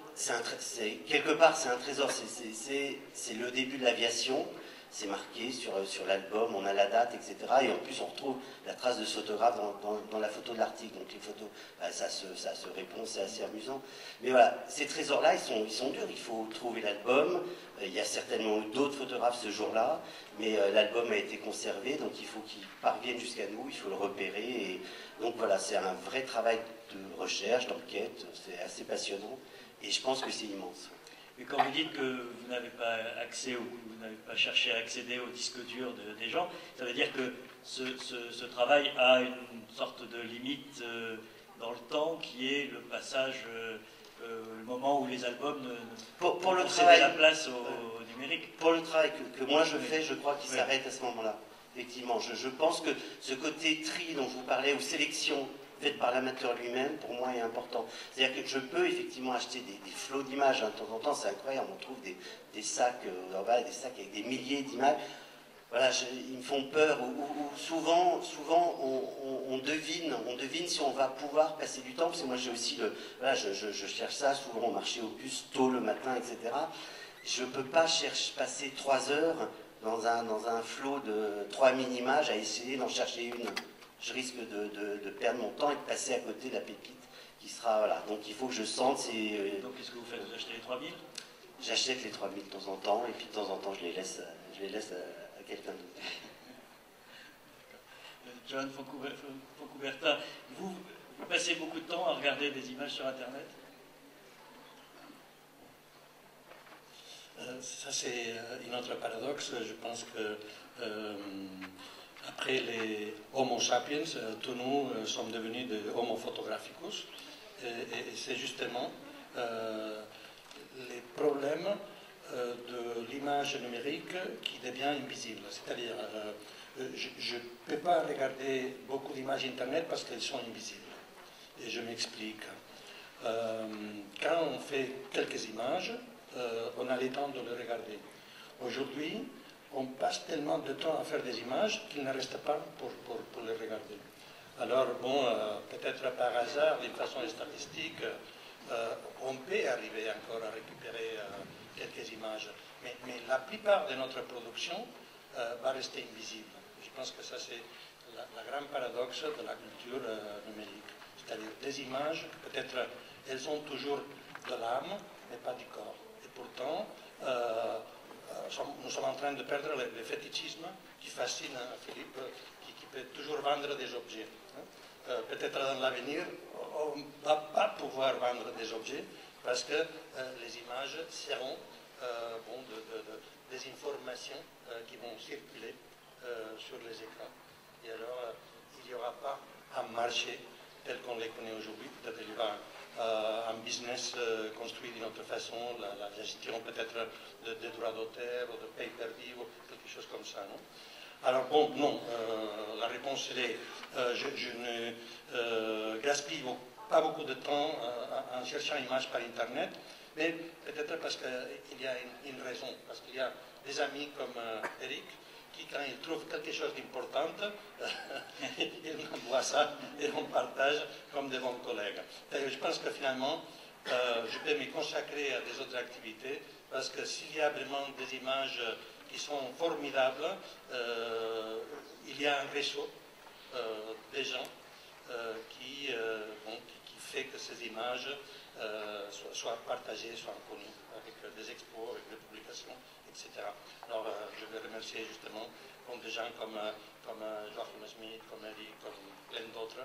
quelque part, c'est un trésor. C'est le début de l'aviation c'est marqué sur, sur l'album, on a la date, etc. Et en plus, on retrouve la trace de ce photographe dans, la photo de l'article. Donc les photos, bah, ça, se, ça se répond, c'est assez amusant. Mais voilà, ces trésors-là, ils sont, ils sont durs. Il faut trouver l'album. Euh, il y a certainement d'autres photographes ce jour-là, mais euh, l'album a été conservé, donc il faut qu'il parvienne jusqu'à nous, il faut le repérer. Et, donc voilà, c'est un vrai travail de recherche, d'enquête, c'est assez passionnant. Et je pense que c'est immense. Et quand vous dites que vous n'avez pas accès ou que vous n'avez pas cherché à accéder au disque dur des gens, ça veut dire que ce, travail a une sorte de limite euh, dans le temps qui est le passage, euh, euh, le moment où les albums ne, pour, pour le travail, la place au, numérique. Pour le travail que, moi je fais, je crois qu'il s'arrête à ce moment-là. Effectivement, je, je pense que ce côté tri dont je vous parlais, ou sélection, faite par l'amateur lui-même, pour moi, est important. C'est-à-dire que je peux effectivement acheter des, flots d'images. Hein. De temps en temps, c'est incroyable, on trouve des, sacs, euh, des sacs avec des milliers d'images. voilà, ils me font peur, ou, souvent, souvent on, devine, on devine si on va pouvoir passer du temps, parce que moi j'ai aussi le, voilà, je, cherche ça souvent au marché opus, tôt le matin, etc. Je ne peux pas chercher, passer trois heures dans un, dans un flot de 3000 images à essayer d'en chercher une. Je risque de, perdre mon temps et de passer à côté de la pépite qui sera, voilà. Donc il faut que je sente. Euh, Donc qu'est-ce que vous faites? Vous achetez les 3000 J'achète les 3000 de temps en temps, et puis de temps en temps je les laisse, je les laisse à, quelqu'un d'autre. John Foncoubertin, vous, vous passez beaucoup de temps à regarder des images sur Internet? Euh, ça, c'est euh, une autre paradoxe. Je pense que après les Homo sapiens, tous nous sommes devenus des Homo photographicus. Et, c'est justement les problèmes euh, de l'image numérique qui devient invisible. C'est-à-dire, euh, je ne peux pas regarder beaucoup d'images Internet parce qu'elles sont invisibles. Et je m'explique. Euh, quand on fait quelques images, on a le temps de les regarder. Aujourd'hui, on passe tellement de temps à faire des images qu'il ne reste pas pour, les regarder. Alors, bon, peut-être par hasard, d'une façon statistique, euh, on peut arriver encore à récupérer euh, quelques images. Mais, la plupart de notre production euh, va rester invisible. Je pense que ça, c'est la, grande paradoxe de la culture numérique. C'est-à-dire des images, peut-être elles ont toujours de l'âme, mais pas du corps. Et pourtant, nous sommes en train de perdre le, fétichisme qui fascine Philippe, qui, peut toujours vendre des objets. Hein. peut-être dans l'avenir, on ne va pas pouvoir vendre des objets parce que les images seront euh, des informations qui vont circuler sur les écrans. Et alors, il n'y aura pas un marché tel qu'on les connaît aujourd'hui. Peut-être il aura un business construit d'une autre façon, la, gestion peut-être des droits d'auteur ou de pay-per-view, quelque chose comme ça. Alors bon, non, la réponse est, je, ne gaspille pas beaucoup de temps euh, en cherchant images par Internet, mais peut-être parce qu'il y a une, raison, parce qu'il y a des amis comme euh, Eric quand ils trouvent quelque chose d'important, ils envoient ça et on partage comme des bons collègues. je pense que finalement, euh, je peux me consacrer à des autres activités, parce que s'il y a vraiment des images qui sont formidables, il y a un réseau des gens qui, fait que ces images euh, soient, partagées, soient connues avec des expos, avec des publications, etc. Alors euh, je veux remercier justement des gens comme, comme Joachim Smith, comme Eric, comme plein d'autres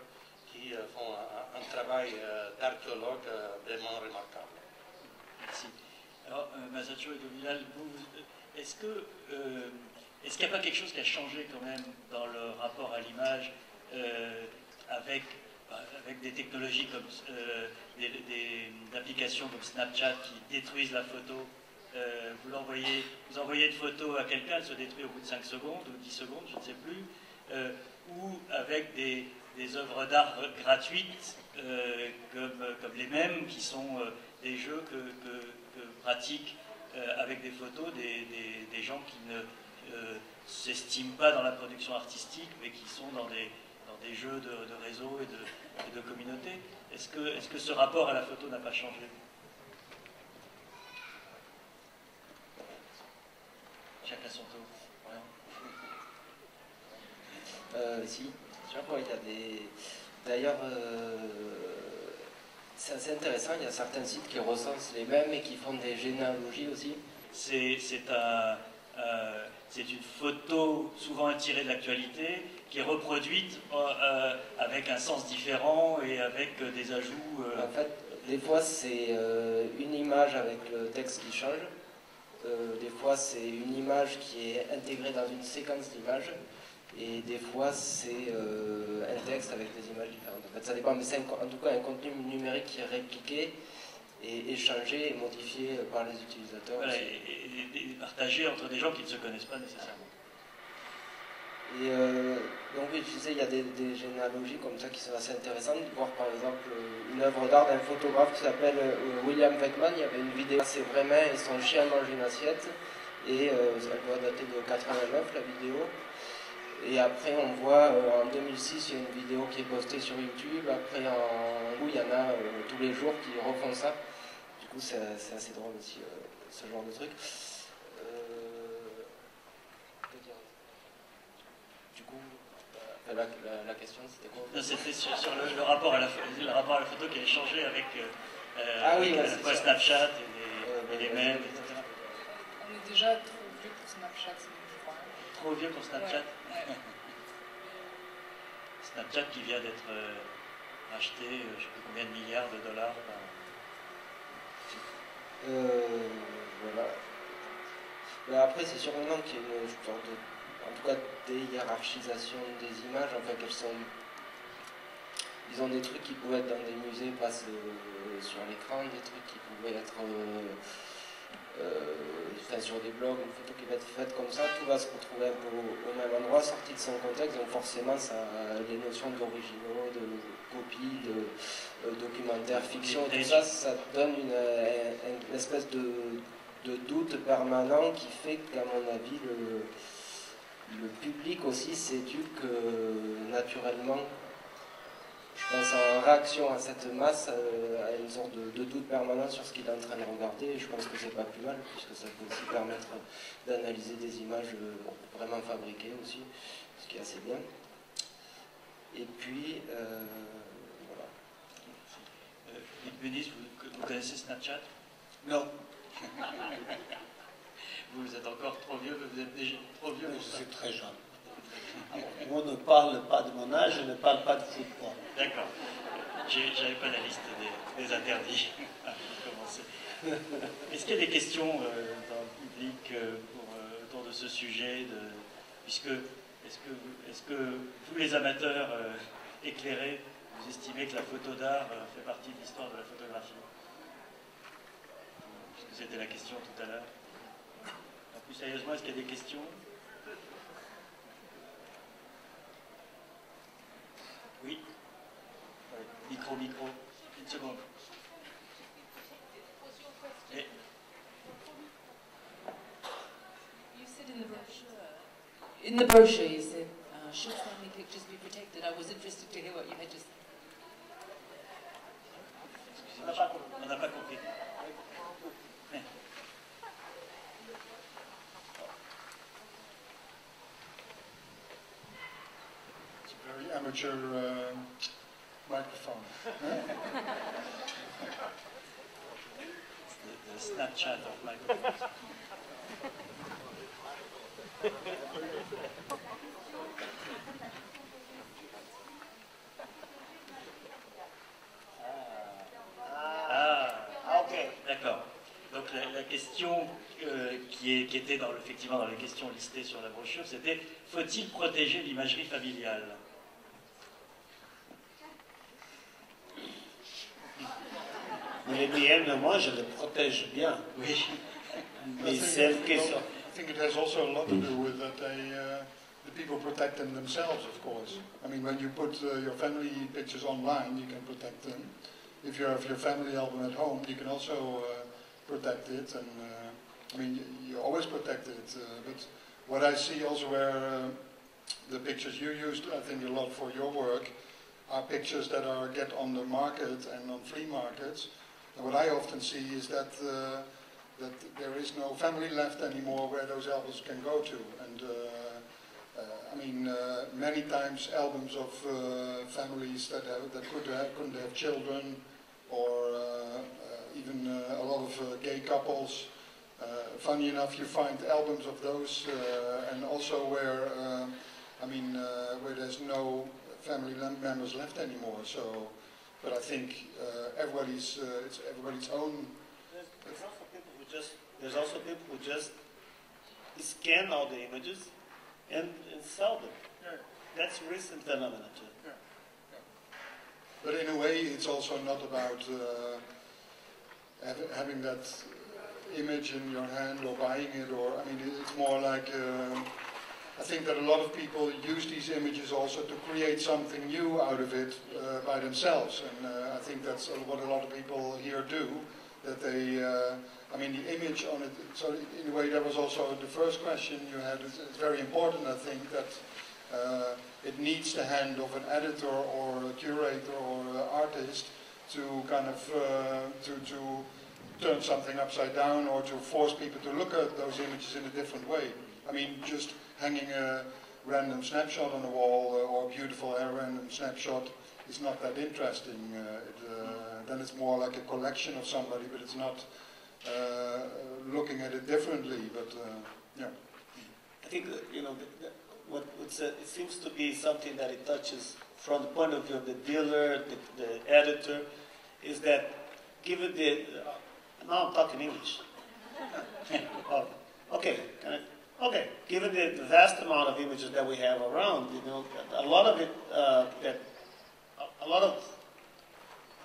qui font un, travail d'archéologue vraiment remarquable. Merci. Alors, Masacho et Dominal, est-ce est-ce qu'il n'y a pas quelque chose qui a changé quand même dans le rapport à l'image avec avec des technologies comme euh, des, applications comme Snapchat qui détruisent la photo. Euh, vous envoyez une photo à quelqu'un, elle se détruit au bout de 5 secondes ou 10 secondes, je ne sais plus, euh, ou avec des, œuvres d'art gratuites comme, les mêmes, qui sont des jeux que, pratiquent avec des photos des, gens qui ne s'estiment pas dans la production artistique, mais qui sont dans des, jeux de, réseau et de, communauté. Est-ce que, est que ce rapport à la photo n'a pas changé? Chacun son tour. Euh, si, il y a des. D'ailleurs, euh, c'est assez intéressant, il y a certains sites qui recensent les mêmes et qui font des généalogies aussi. C'est un. Euh, c'est une photo souvent tirée de l'actualité qui est reproduite euh, avec un sens différent et avec des ajouts. En fait, des fois c'est une image avec le texte qui change. Des fois c'est une image qui est intégrée dans une séquence d'images. Et des fois c'est un texte avec des images différentes. En fait, ça dépend, mais c'est en tout cas un contenu numérique qui est répliqué et échangé et modifié par les utilisateurs. et, partagé entre des gens qui ne se connaissent pas nécessairement. Et euh, donc, je disais, il y a des, généalogies comme ça qui sont assez intéressantes. Voir par exemple une œuvre d'art d'un photographe qui s'appelle euh, William Weckman. Il y avait une vidéo, ses vraies mains et son chien mange une assiette. Et euh, elle doit dater de 89, la vidéo. Et après, on voit en 2006, il y a une vidéo qui est postée sur YouTube. Après, en août, il y en a tous les jours qui refont ça. Du coup, c'est assez drôle aussi, ce genre de truc. La, la, question, c'était quoi C'était sur, le, rapport à la, le rapport à la photo qui a changé avec, euh, ah oui, Snapchat et les, mails, etc. On est déjà trop vieux pour Snapchat, je crois. Trop vieux pour Snapchat Snapchat qui vient d'être euh, acheté, euh, je ne sais plus combien de milliards de dollars par... voilà. après, c'est sûrement qu'il y a une sorte de en tout cas des hiérarchisations des images, en fait, elles sont. Ils ont des trucs qui pouvaient être dans des musées, passent euh, sur l'écran, des trucs qui pouvaient être euh, euh, sur des blogs, une photo qui va être faite comme ça, tout va se retrouver un peu au, même endroit, sorti de son contexte, donc forcément ça les notions d'originaux, de copies, de documentaire, fiction, tout ça, ça donne une, espèce de, de, doute permanent qui fait qu'à mon avis le le public aussi s'éduque naturellement, je pense en réaction à cette masse, euh, à une sorte de, doute permanent sur ce qu'il est en train de regarder. Et je pense que c'est pas plus mal, puisque ça peut aussi permettre d'analyser des images euh, vraiment fabriquées aussi, ce qui est assez bien. Et puis, euh, voilà. Euh, vous connaissez Snapchat? Non. Vous êtes encore trop vieux, vous êtes déjà trop vieux. Je suis très jeune. on ne parle pas de mon âge, je ne parle pas de football. D'accord. J'avais pas la liste des, interdits Est-ce qu'il y a des questions euh, dans le public euh, euh, autour de ce sujet de, Puisque, est-ce que, est que vous, les amateurs éclairés, vous estimez que la photo d'art fait partie de l'histoire de la photographie? Puisque c'était la question tout à l'heure. Plus sérieusement, est-ce qu'il y a des questions Oui Micro, micro. Une seconde. Et... You said in the brochure, in the brochure you said, uh, should family pictures be protected? I was interested to hear what you had just On n'a pas compris. Amateur uh, microphone. the, the Snapchat of microphones. Ah. Donc la, question euh, qui, est, qui, était dans, effectivement dans les questions listées sur la brochure, c'était faut-il protéger l'imagerie familiale? Les miennes, moi, je les protège bien. Oui. Mais c'est une question. I think it has also a lot to do with that they, uh, the people protect them themselves, of course. I mean, when you put uh, your family pictures online, you can protect them. If you have your family album at home, you can also uh, protect it. And uh, I mean, you, you, always protect it. Uh, but what I see also where uh, the pictures you used, I think a lot for your work, are pictures that are get on the market and on flea markets and what I often see is that uh, that there is no family left anymore where those albums can go to. And uh, uh, I mean, uh, many times albums of uh, families that have, that could have, couldn't have children, or even a lot of gay couples. funny enough, you find albums of those, and also where I mean, where there's no family members left anymore. So. But I think uh, everybody's uh, it's everybody's own. There's, there's, also people who just there's also people who just scan all the images and, and sell them. Yeah. That's recent phenomenon too. Yeah. Yeah. But in a way, it's also not about uh, having that image in your hand or buying it, or I mean, it's more like. I think that a lot of people use these images also to create something new out of it uh, by themselves. And uh, I think that's what a lot of people here do. that they, uh, I mean, the image on it, so in a way that was also the first question you had. It's, it's very important, I think, that uh, it needs the hand of an editor or a curator or an artist to kind of, uh, to, to turn something upside down or to force people to look at those images in a different way. I mean, just hanging a random snapshot on the wall uh, or a beautiful random snapshot is not that interesting. Uh, it, uh, then it's more like a collection of somebody, but it's not looking at it differently. But yeah. I think you know the, the, what a, it seems to be something that it touches from the point of view of the dealer, the, the editor, is that given the uh, now I'm talking English. oh, okay, okay. Given the, vast amount of images that we have around, you know, a lot of it uh, that a, lot of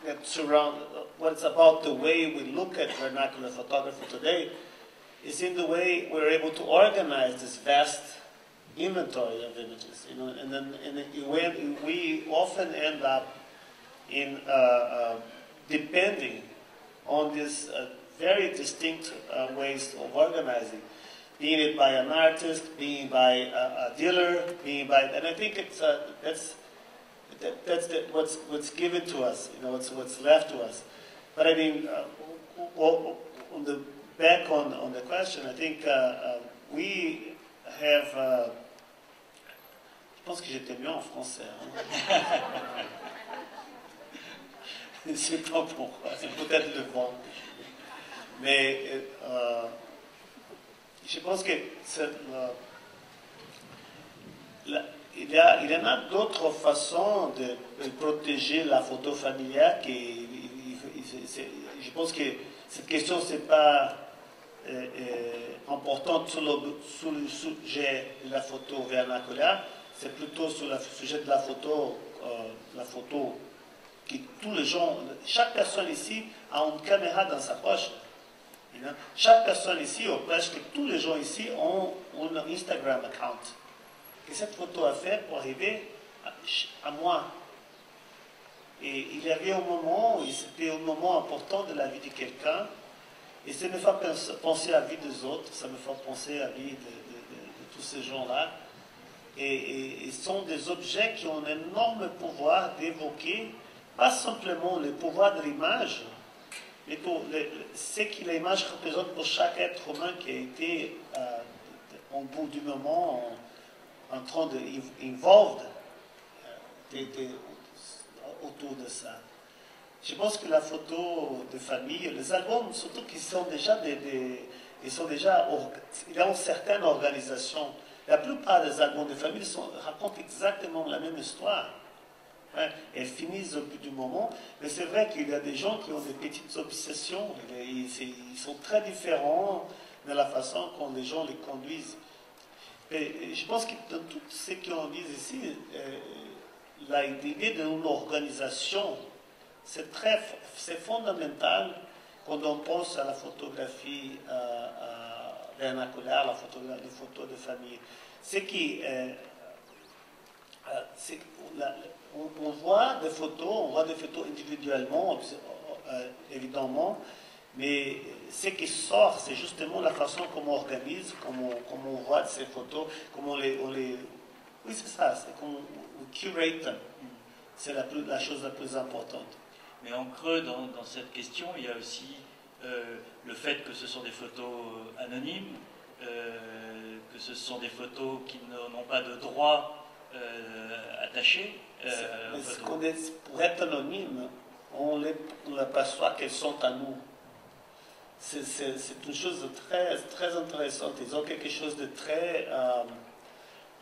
that surround what's about the way we look at vernacular photography today is in the way we're able to organize this vast inventory of images. You know, and then and when we often end up in uh, uh, depending on these uh, very distinct uh, ways of organizing, being it by an artist, being by a, a dealer, being by, and I think it's uh, that's that, that's the, what's what's given to us. You know, what's what's left to us. But I mean, uh, on the back on on the question, I think we have. Je pense que j'étais mieux en français. Hein? c'est pas pourquoi, c'est peut-être le vent. Mais euh, je pense que euh, il, y a, en a d'autres façons de, protéger la photo familiale. Je pense que cette question, c'est pas euh, euh, importante sur le, sujet de la photo vernaculaire, c'est plutôt sur le sujet de la photo, la photo que tous les gens, chaque personne ici a une caméra dans sa poche. Chaque personne ici, ou presque tous les gens ici, ont un Instagram account. Et cette photo a fait pour arriver à, moi. Et il y avait un moment, c'était un moment important de la vie de quelqu'un, et ça me fait penser à la vie des autres, ça me fait penser à la vie de, tous ces gens-là. Et, et, sont des objets qui ont un énorme pouvoir d'évoquer, pas simplement le pouvoir de l'image, mais pour ce que l'image représente pour chaque être humain qui a été, euh, au bout du moment, en, train de euh, autour de ça. Je pense que la photo de famille, les albums, surtout qui sont déjà ils sont déjà, il y a une certaine organisation. La plupart des albums de famille racontent exactement la même histoire. Elles finissent au bout du moment. Mais c'est vrai qu'il y a des gens qui ont des petites obsessions. Ils, sont très différents de la façon dont les gens les conduisent. Et je pense que dans tout ce qu'on dit ici, euh, l'idée d'une organisation, c'est fondamental quand on pense à la photographie euh, euh, vernaculaire, la photographie, les photos de famille. C'est qui, euh, la, on, voit des photos, on voit des photos individuellement, euh, évidemment, mais ce qui sort, c'est justement la façon comment on organise, comment, on voit ces photos, comment on les... oui, c'est ça, c'est comment on curate. C'est la, chose la plus importante. Mais en creux, dans, cette question, il y a aussi euh, le fait que ce sont des photos anonymes, euh, que ce sont des photos qui n'ont pas de droit attachés. Euh, pour être anonyme, on, les, on aperçoit qu'elles sont à nous. C'est une chose très, très intéressante. Ils ont quelque chose de très... Euh,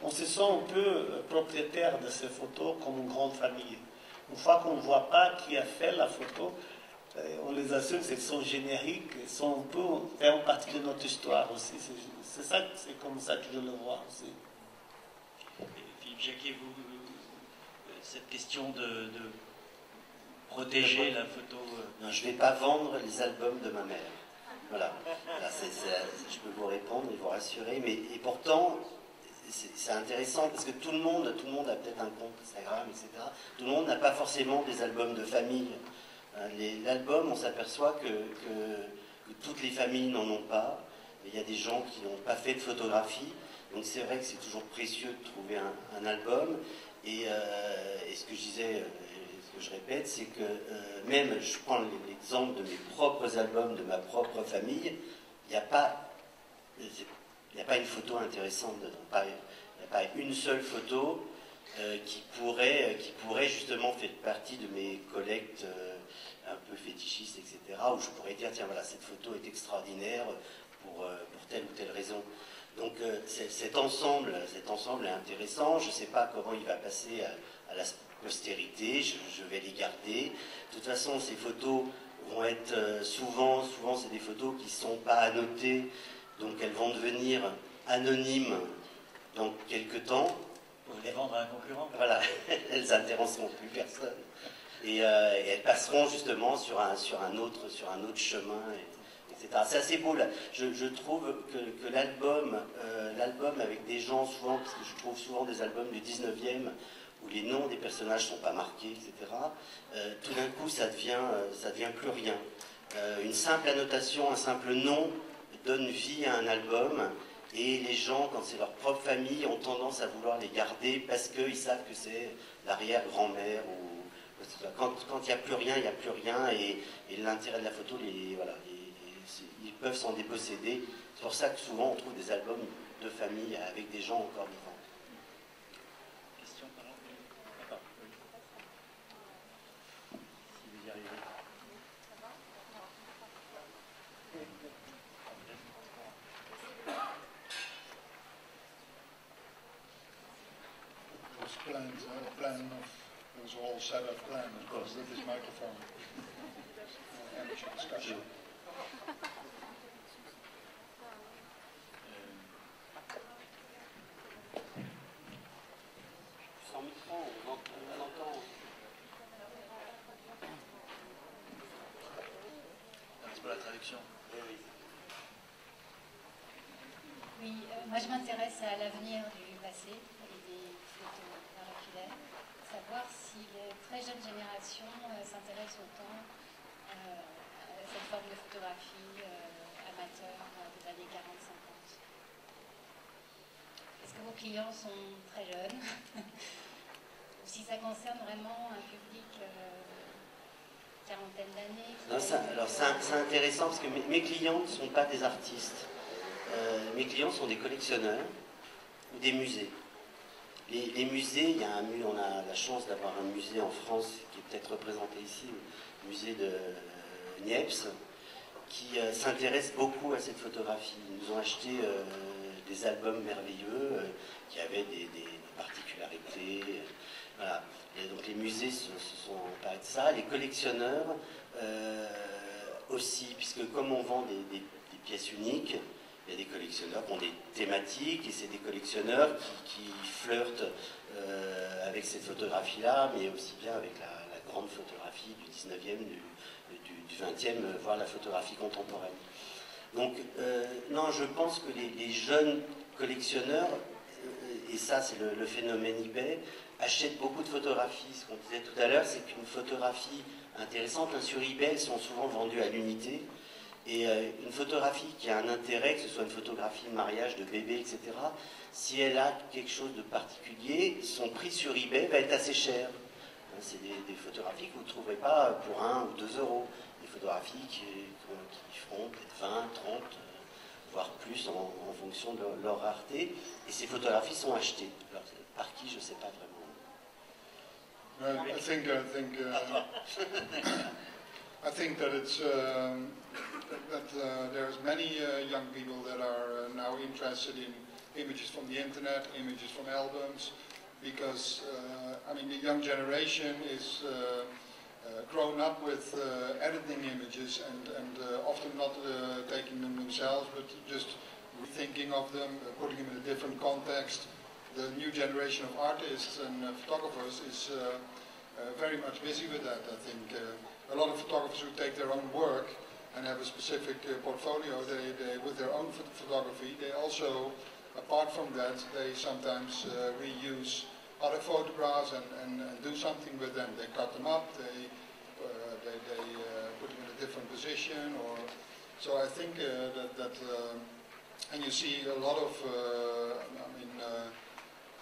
on se sent un peu propriétaire de ces photos comme une grande famille. Une fois qu'on ne voit pas qui a fait la photo, euh, on les assume qu'elles sont génériques, elles sont un peu faire partie de notre histoire aussi. C'est ça, c'est comme ça que je le vois aussi. Philippe Jacquet, vous, cette question de, protéger la photo euh. Non, je ne vais pas vendre les albums de ma mère. Voilà. je peux vous répondre et vous rassurer. Mais, et pourtant, c'est intéressant parce que tout le monde, tout le monde a peut-être un compte Instagram, etc. Tout le monde n'a pas forcément des albums de famille. Hein, l'album, on s'aperçoit que, toutes les familles n'en ont pas. Il y a des gens qui n'ont pas fait de photographie. Donc c'est vrai que c'est toujours précieux de trouver un, album. Et, ce que je disais, ce que je répète, c'est que même, je prends l'exemple de mes propres albums, de ma propre famille, il n'y a pas il n'y a pas une photo intéressante dedans. il n'y a pas une seule photo euh, qui, pourrait, qui pourrait justement faire partie de mes collectes euh, un peu fétichistes, etc. Où je pourrais dire, tiens, voilà, cette photo est extraordinaire euh, pour telle ou telle raison. Donc cet, ensemble, cet ensemble est intéressant. Je ne sais pas comment il va passer à, la postérité. Je, je, vais les garder. De toute façon, ces photos vont être souvent, souvent c'est des photos qui ne sont pas annotées donc elles vont devenir anonymes dans quelques temps. Pour les vendre à un concurrent? Voilà, elles intéresseront plus personne. Euh, et, elles passeront justement sur un, sur un, autre, sur un autre chemin. C'est assez beau. Là. Je, trouve que, l'album, euh, l'album avec des gens souvent, parce que je trouve souvent des albums du 19e où les noms des personnages ne sont pas marqués, etc., euh, tout d'un coup, ça devient, ça devient plus rien. une simple annotation, un simple nom, donne vie à un album et les gens, quand c'est leur propre famille, ont tendance à vouloir les garder parce qu'ils savent que c'est l'arrière-grand-mère ou quand il n'y a plus rien, il n'y a plus rien et, l'intérêt de la photo, les, voilà, peuvent s'en déposséder. C'est pour ça que souvent on trouve des albums de famille avec des gens encore vivants. set of plan, of course, with this microphone. Moi je m'intéresse à l'avenir du passé et des photos savoir si les très jeunes générations euh, s'intéressent autant euh, à cette forme de photographie euh, amateur des années 40-50. Est-ce que vos clients sont très jeunes? Ou si ça concerne vraiment un public quarantaine d'années Alors c'est intéressant parce que mes, clients ne sont pas des artistes. Mes clients sont des collectionneurs ou des musées. Les, musées, il y a on a la chance d'avoir un musée en France qui est peut-être représenté ici, le musée de euh, Niepce, qui euh, s'intéresse beaucoup à cette photographie. Ils nous ont acheté euh, des albums merveilleux qui avaient des, particularités. voilà. donc les musées se, sont emparés de ça. Les collectionneurs aussi, puisque comme on vend des pièces uniques, il y a des collectionneurs qui ont des thématiques et c'est des collectionneurs qui, flirtent euh, avec cette photographie-là, mais aussi bien avec la, grande photographie du 19e, du, 20e, voire la photographie contemporaine. Donc, euh, non, je pense que les, jeunes collectionneurs, euh, et ça c'est le, le, phénomène eBay, achètent beaucoup de photographies. Ce qu'on disait tout à l'heure, c'est qu'une photographie intéressante, hein, sur eBay, elles sont souvent vendues à l'unité. Et euh, une photographie qui a un intérêt, que ce soit une photographie de mariage, de bébé, etc., si elle a quelque chose de particulier, son prix sur eBay va être assez cher. Hein, c'est des, photographies que vous ne trouverez pas pour 1 ou 2 euros. Des photographies qui, feront peut-être 20, 30, voire plus en, fonction de leur, rareté. Et ces photographies sont achetées. par qui, je ne sais pas vraiment. I think, I think, uh, I think that it's um, that uh, there's many uh, young people that are uh, now interested in images from the internet, images from albums, because uh, I mean the young generation is uh, uh, grown up with editing images and, and often not taking them themselves, but just rethinking of them, putting them in a different context. The new generation of artists and photographers is very much busy with that. I think a lot of photographers who take their own work and have a specific uh, portfolio they, they, with their own photography. They also, apart from that, they sometimes uh, reuse other photographs and, and, and, do something with them. They cut them up, they uh, they, they uh, put them in a different position, or so I think uh, that that and you see a lot of I mean.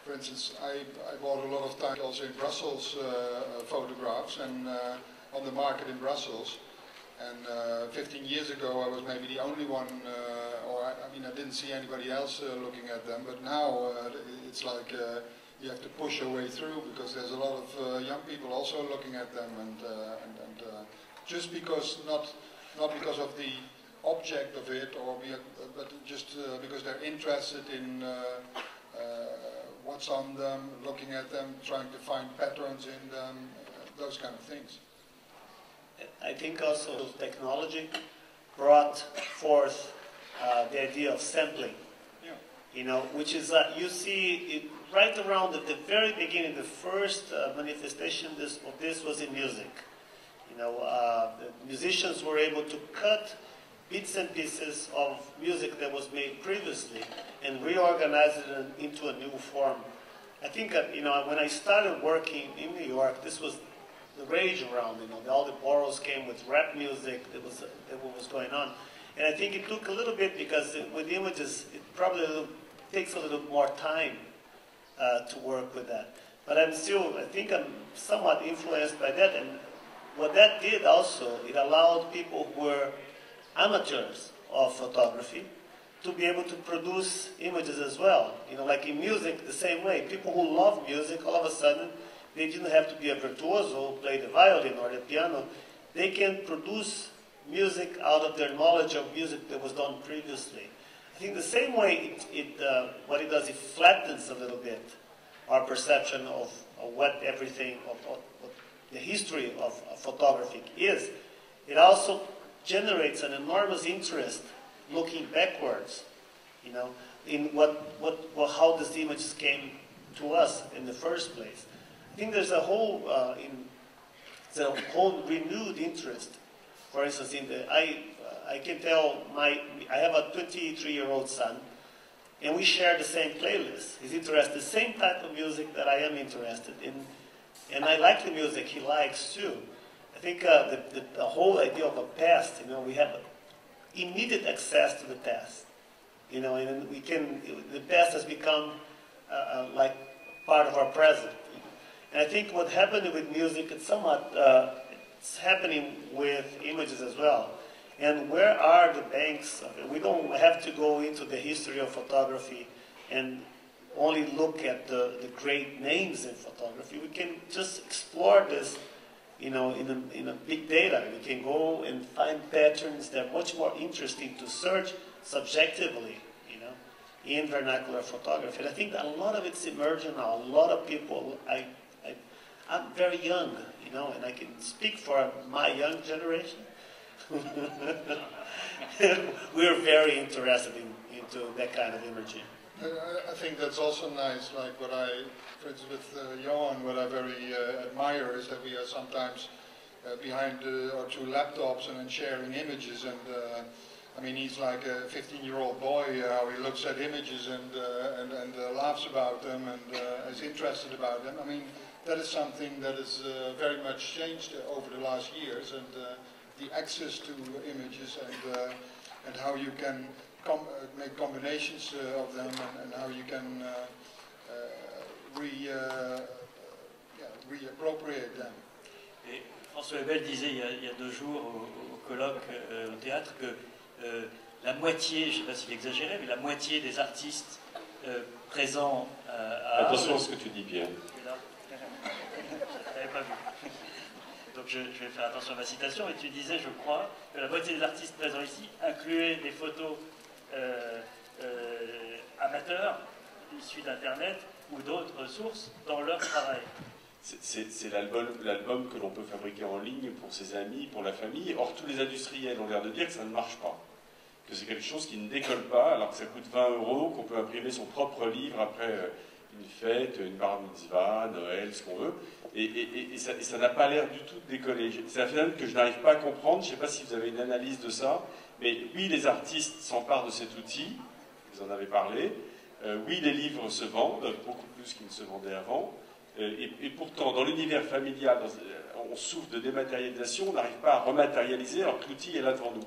For instance, I, I bought a lot of time also in Brussels uh, photographs and uh, on the market in Brussels. And uh, 15 years ago, I was maybe the only one, or I, I, mean, I didn't see anybody else looking at them. But now it's like you have to push your way through because there's a lot of uh, young people also looking at them and, uh, and, and uh, just because not not because of the object of it or be, but just because they're interested in what's on them, looking at them, trying to find patterns in them, uh, those kind of things. I think also technology brought forth uh, the idea of sampling. Yeah. You know, which is uh, you see it right around at the very beginning. The first uh, manifestation this, of this was in music. You know, uh, the musicians were able to cut bits and pieces of music that was made previously and reorganize it into a new form. I think, that, you know, when I started working in New York, this was the rage around, you know, all the boroughs came with rap music, that was, that was going on. And I think it took a little bit because it, with images, it probably takes a little more time uh, to work with that. But I'm still, I think I'm somewhat influenced by that. And what that did also, it allowed people who were amateurs of photography to be able to produce images as well. You know, like in music, the same way. People who love music, all of a sudden, they didn't have to be a virtuoso, play the violin or the piano. They can produce music out of their knowledge of music that was done previously. I think the same way it, it uh, what it does, it flattens a little bit our perception of, of what everything, of, of, of the history of, of photography is. It also generates an enormous interest looking backwards, you know, in what, what, well, how these images came to us in the first place. I think there's a whole, uh, in, a whole renewed interest. For instance, in the, I, uh, I can tell my, I have a 23-year-old son, and we share the same playlist. He's interested the same type of music that I am interested in, and I like the music he likes too. I think uh, the, the, the, whole idea of a past, you know, we have immediate access to the past. You know, and we can, the past has become uh, uh, like part of our present. And I think what happened with music, it's somewhat, uh, it's happening with images as well. And where are the banks? We don't have to go into the history of photography and only look at the, the great names in photography. We can just explore this you know, in a, in a big data. We can go and find patterns that are much more interesting to search subjectively, you know, in vernacular photography. And I think a lot of it's emerging now. A lot of people, I, I'm very young, you know, and I can speak for my young generation. We're very interested in, into that kind of imaging. I think that's also nice, like what I for instance, with uh, Johan, what I very uh, admire is that we are sometimes uh, behind uh, our two laptops and then sharing images. And uh, I mean, he's like a 15-year-old boy, uh, how he looks at images and and, and laughs about them and is interested about them. I mean, that is something that has very much changed over the last years, and the access to images and and how you can com make combinations of them and, and, how you can re, uh, yeah, reappropriate them. Et François Lebel disait il y a, il y a deux jours au, au colloque euh, au théâtre que euh, la moitié, je ne sais pas s'il exagérait, mais la moitié des artistes euh, présents à Attention à ce que tu dis, Pierre. Je n'avais pas vu. Je, vais faire attention à ma citation, et tu disais, je crois, que la moitié des artistes présents ici incluaient des photos euh, euh, amateurs issus d'Internet ou d'autres sources dans leur travail. C'est l'album que l'on peut fabriquer en ligne pour ses amis, pour la famille. Or, tous les industriels ont l'air de dire que ça ne marche pas. Que c'est quelque chose qui ne décolle pas, alors que ça coûte 20 euros, qu'on peut imprimer son propre livre après euh, une fête, une bar mitzvah, Noël, ce qu'on veut. Et, ça n'a pas l'air du tout de décoller. C'est un phénomène que je n'arrive pas à comprendre. Je ne sais pas si vous avez une analyse de ça. Mais oui, les artistes s'emparent de cet outil. Vous en avez parlé. Euh, oui, les livres se vendent, beaucoup plus qu'ils ne se vendaient avant. Euh, et, pourtant, dans l'univers familial, euh, on souffre de dématérialisation, on n'arrive pas à rematérialiser alors que l'outil est là devant nous.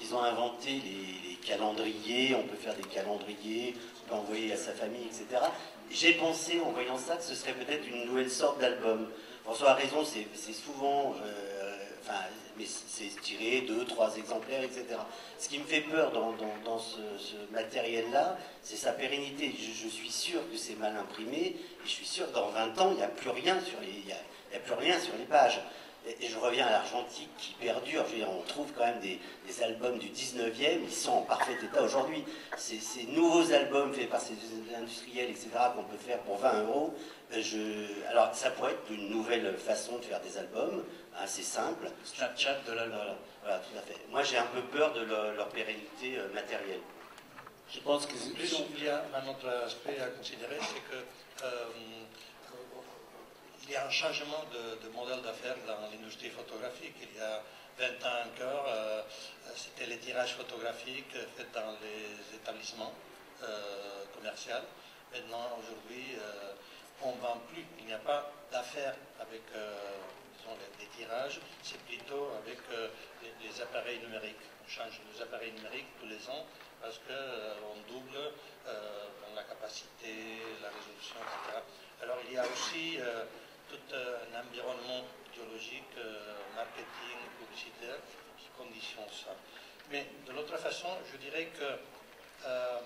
Ils ont, inventé les, calendriers, on peut faire des calendriers, on envoyer à sa famille, etc. J'ai pensé en voyant ça que ce serait peut-être une nouvelle sorte d'album. François a raison, c'est souvent, euh, enfin, mais c'est tiré deux, trois exemplaires, etc. Ce qui me fait peur dans, ce, matériel-là, c'est sa pérennité. Je, suis sûr que c'est mal imprimé, et je suis sûr que dans 20 ans, il n'y a a plus rien sur les pages. Et, et je reviens à l'argentique qui perdure. Je veux dire, on trouve quand même des, des albums du 19e, ils sont en parfait état aujourd'hui. Ces, ces nouveaux albums faits par ces industriels, etc., qu'on peut faire pour 20 euros, je... alors ça pourrait être une nouvelle façon de faire des albums, assez simple. Snapchat de l'album. Voilà, voilà, tout à fait. Moi, j'ai un peu peur de leur, leur pérennité euh, matérielle. Je pense que Plus, il y a un autre aspect à considérer, c'est que euh, il y a un changement de, modèle d'affaires dans l'industrie photographique. Il y a 20 ans encore, euh, c'était les tirages photographiques faits dans les établissements euh, commerciaux. Maintenant, aujourd'hui, euh, on ne vend plus. Il n'y a pas d'affaires avec les, tirages, c'est plutôt avec les, appareils numériques. On change les appareils numériques tous les ans parce qu'on double la capacité, la résolution, etc. Alors il y a aussi tout euh, un environnement idéologique, euh, marketing, publicitaire qui conditionne ça. Mais de l'autre façon, je dirais que euh,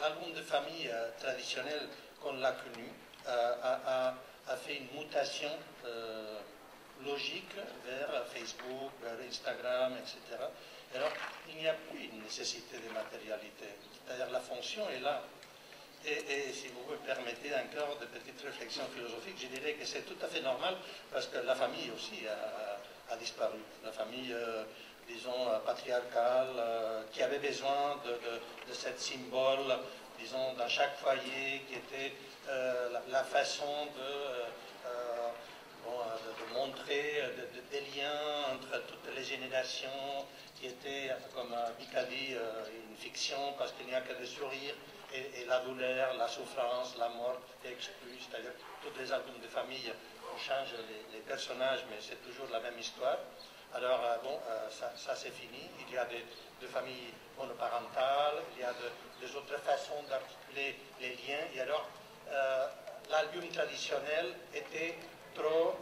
l'album de famille euh, traditionnel qu'on l'a connu euh, a, fait une mutation logique vers Facebook, vers Instagram, etc. Alors, il n'y a plus une nécessité de matérialité. C'est-à-dire la fonction est là. Et, si vous me permettez encore de petites réflexions philosophiques, je dirais que c'est tout à fait normal parce que la famille aussi a, disparu. La famille, euh, disons, euh, patriarcale, euh, qui avait besoin de, cette symbole, disons, dans chaque foyer, qui était la, façon de, de- montrer de- de- des liens entre toutes les générations, qui était, comme euh, Mick a dit, une fiction parce qu'il n'y a que des sourires et, la douleur, la souffrance, la mort est exclue. C'est-à-dire tous les albums de famille, on change les, personnages, mais c'est toujours la même histoire. Alors, euh, bon, euh, ça, c'est fini. Il y a des, familles monoparentales, il y a de- des autres façons d'articuler les liens. Et alors, euh, l'album traditionnel était trop,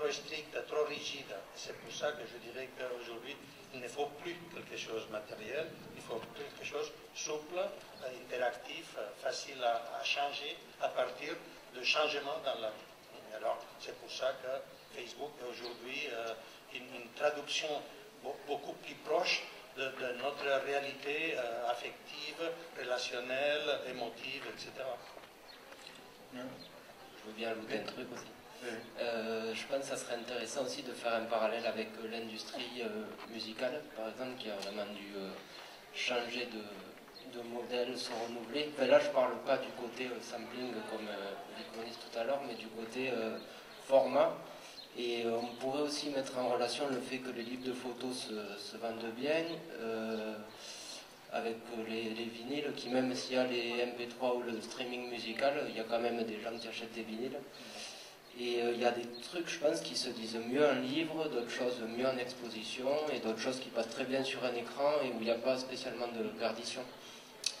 trop strict, trop rigide. C'est pour ça que je dirais qu'aujourd'hui, il ne faut plus quelque chose de matériel, il faut quelque chose de souple, euh, interactif, euh, facile à, changer à partir de changements dans la vie. Alors, c'est pour ça que Facebook est aujourd'hui euh, une, traduction beau- beaucoup plus proche de, notre réalité affective, relationnelle, émotive, etc. Je veux bien ajouter un truc aussi. Euh, je pense que ça serait intéressant aussi de faire un parallèle avec euh, l'industrie euh, musicale, par exemple, qui a vraiment dû changer de, modèle, se renouveler. Enfin, là, je parle pas du côté sampling, comme Viconis tout à l'heure, mais du côté format. Et on pourrait aussi mettre en relation le fait que les livres de photos se, vendent bien. avec les, les vinyles, qui même s'il y a les MP3 ou le streaming musical, il y a quand même des gens qui achètent des vinyles. Et euh, il y a des trucs, je pense, qui se disent mieux en livre, d'autres choses mieux en exposition, et d'autres choses qui passent très bien sur un écran et où il n'y a pas spécialement de perdition.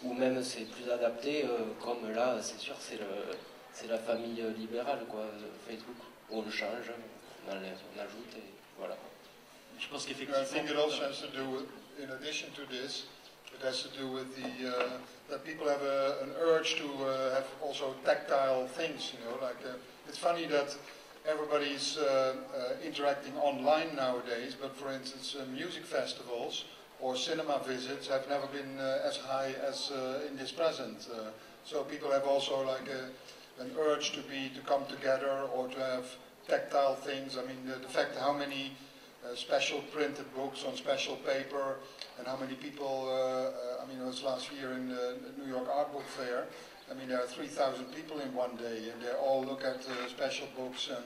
Ou même c'est plus adapté, euh, comme là, c'est sûr, c'est le, c'est la famille libérale, quoi, euh, Facebook. On le change, on, enlève, on ajoute, et voilà. Je pense I think it qu'effectivement, also has to do with, in addition to this, it has to do with the, uh, that people have a, an urge to uh, have also tactile things, you know, like, uh, it's funny that everybody's uh, uh, interacting online nowadays, but for instance, uh, music festivals or cinema visits have never been as high as in this present. So people have also like a, an urge to be, to come together or to have tactile things. I mean, the fact how many uh, special printed books on special paper, and how many people, uh, uh, I mean, it was last year in the New York Art Book Fair, I mean, there are 3,000 people in one day, and they all look at uh, special books, and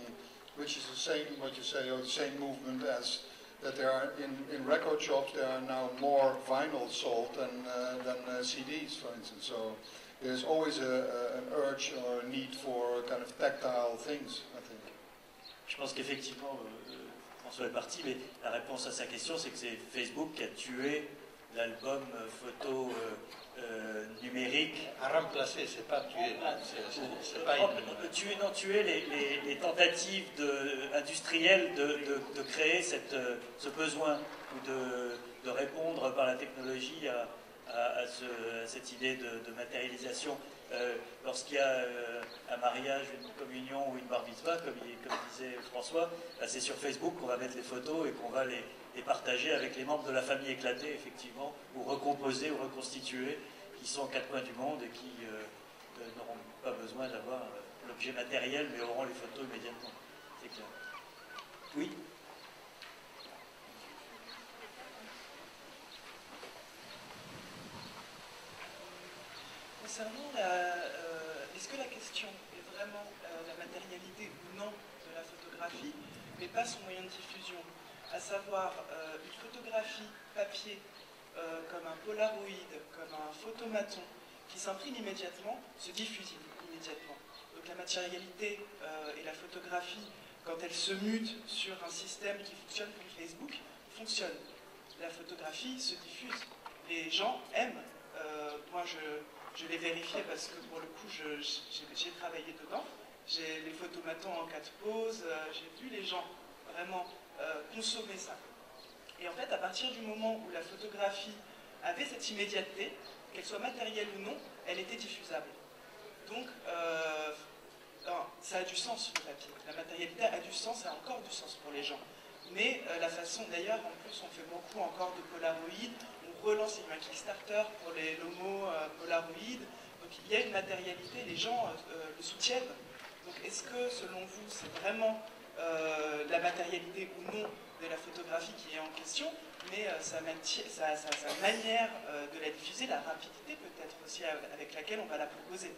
which is the same, what you say, or the same movement as that there are in, in record shops, there are now more vinyl sold than, uh, than CDs, for instance. So there's always a, a, an urge or a need for kind of tactile things, I think. je pense qu'effectivement, euh, François est parti, mais la réponse à sa question, c'est que c'est Facebook qui a tué l'album photo euh, numérique. À remplacer, c'est pas tuer. C'est pas une... tuer, non, tuer les, les, tentatives de, industrielles de, de, créer cette, ce besoin ou de, répondre par la technologie à, à, cette idée de, matérialisation. Euh, lorsqu'il y a euh, un mariage, une communion ou une bar comme, disait François, bah, c'est sur Facebook qu'on va mettre les photos et qu'on va les, partager avec les membres de la famille éclatée, effectivement, ou recomposés ou reconstitués, qui sont aux quatre coins du monde et qui euh, n'auront pas besoin d'avoir l'objet matériel, mais auront les photos immédiatement. C'est clair. Oui? Concernant euh, est-ce que la question est vraiment euh, la matérialité ou non de la photographie, mais pas son moyen de diffusion, à savoir euh, une photographie papier comme un polaroid, comme un photomaton, qui s'imprime immédiatement, se diffuse immédiatement. Donc la matérialité et la photographie, quand elle se mute sur un système qui fonctionne comme Facebook, fonctionne. La photographie se diffuse. Les gens aiment. moi, je, je l'ai vérifié parce que pour le coup, j'ai travaillé dedans. J'ai les photomatons en quatre poses, euh, j'ai vu les gens vraiment euh, consommer ça. Et en fait, à partir du moment où la photographie avait cette immédiateté, qu'elle soit matérielle ou non, elle était diffusable. Donc, euh, ça a du sens le papier. La matérialité a du sens, a encore du sens pour les gens. Mais la façon, d'ailleurs, en plus, on fait beaucoup encore de Polaroid, relance une Kickstarter pour les lomos euh, Polaroid. Donc il y a une matérialité, les gens euh, euh, le soutiennent. Donc est-ce que selon vous c'est vraiment la matérialité ou non de la photographie qui est en question, mais sa, manière de la diffuser, la rapidité peut-être aussi avec laquelle on va la proposer?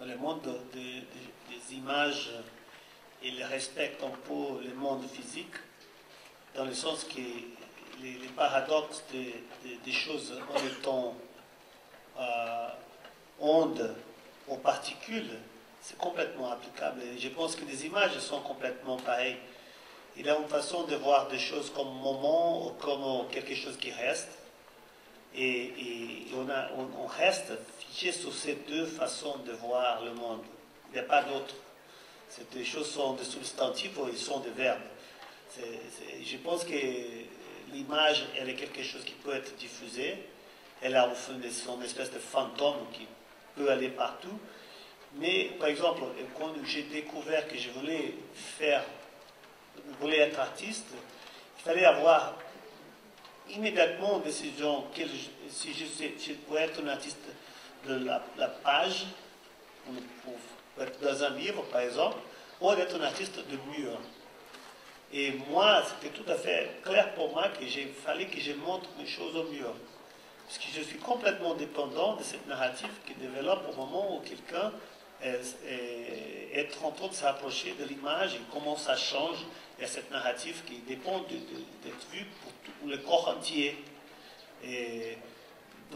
Le monde des images, il respecte un peu le monde physique, dans le sens que les, paradoxes des, choses en étant euh, ondes ou particules, c'est complètement applicable. Je pense que les images sont complètement pareilles. Il y a une façon de voir des choses comme moment ou comme quelque chose qui reste. Et, on, reste figé sur ces deux façons de voir le monde. Il n'y a pas d'autre. Ces choses sont des substantifs ou ils sont des verbes. je pense que l'image, est quelque chose qui peut être diffusé. Elle a son espèce de fantôme qui peut aller partout. Mais, par exemple, quand j'ai découvert que je voulais faire, je voulais être artiste, il fallait avoir immédiatement une décision si je, pouvais être un artiste de la, page, pour être dans un livre, par exemple, ou d'être un artiste de mur. Et moi, c'était tout à fait clair pour moi qu'il fallait que je montre une chose au mur. Parce que je suis complètement dépendant de cette narrative qui développe au moment où quelqu'un est, en train de s'approcher de l'image et comment ça change. Il y a cette narrative qui dépend d'être vue pour tout le corps entier.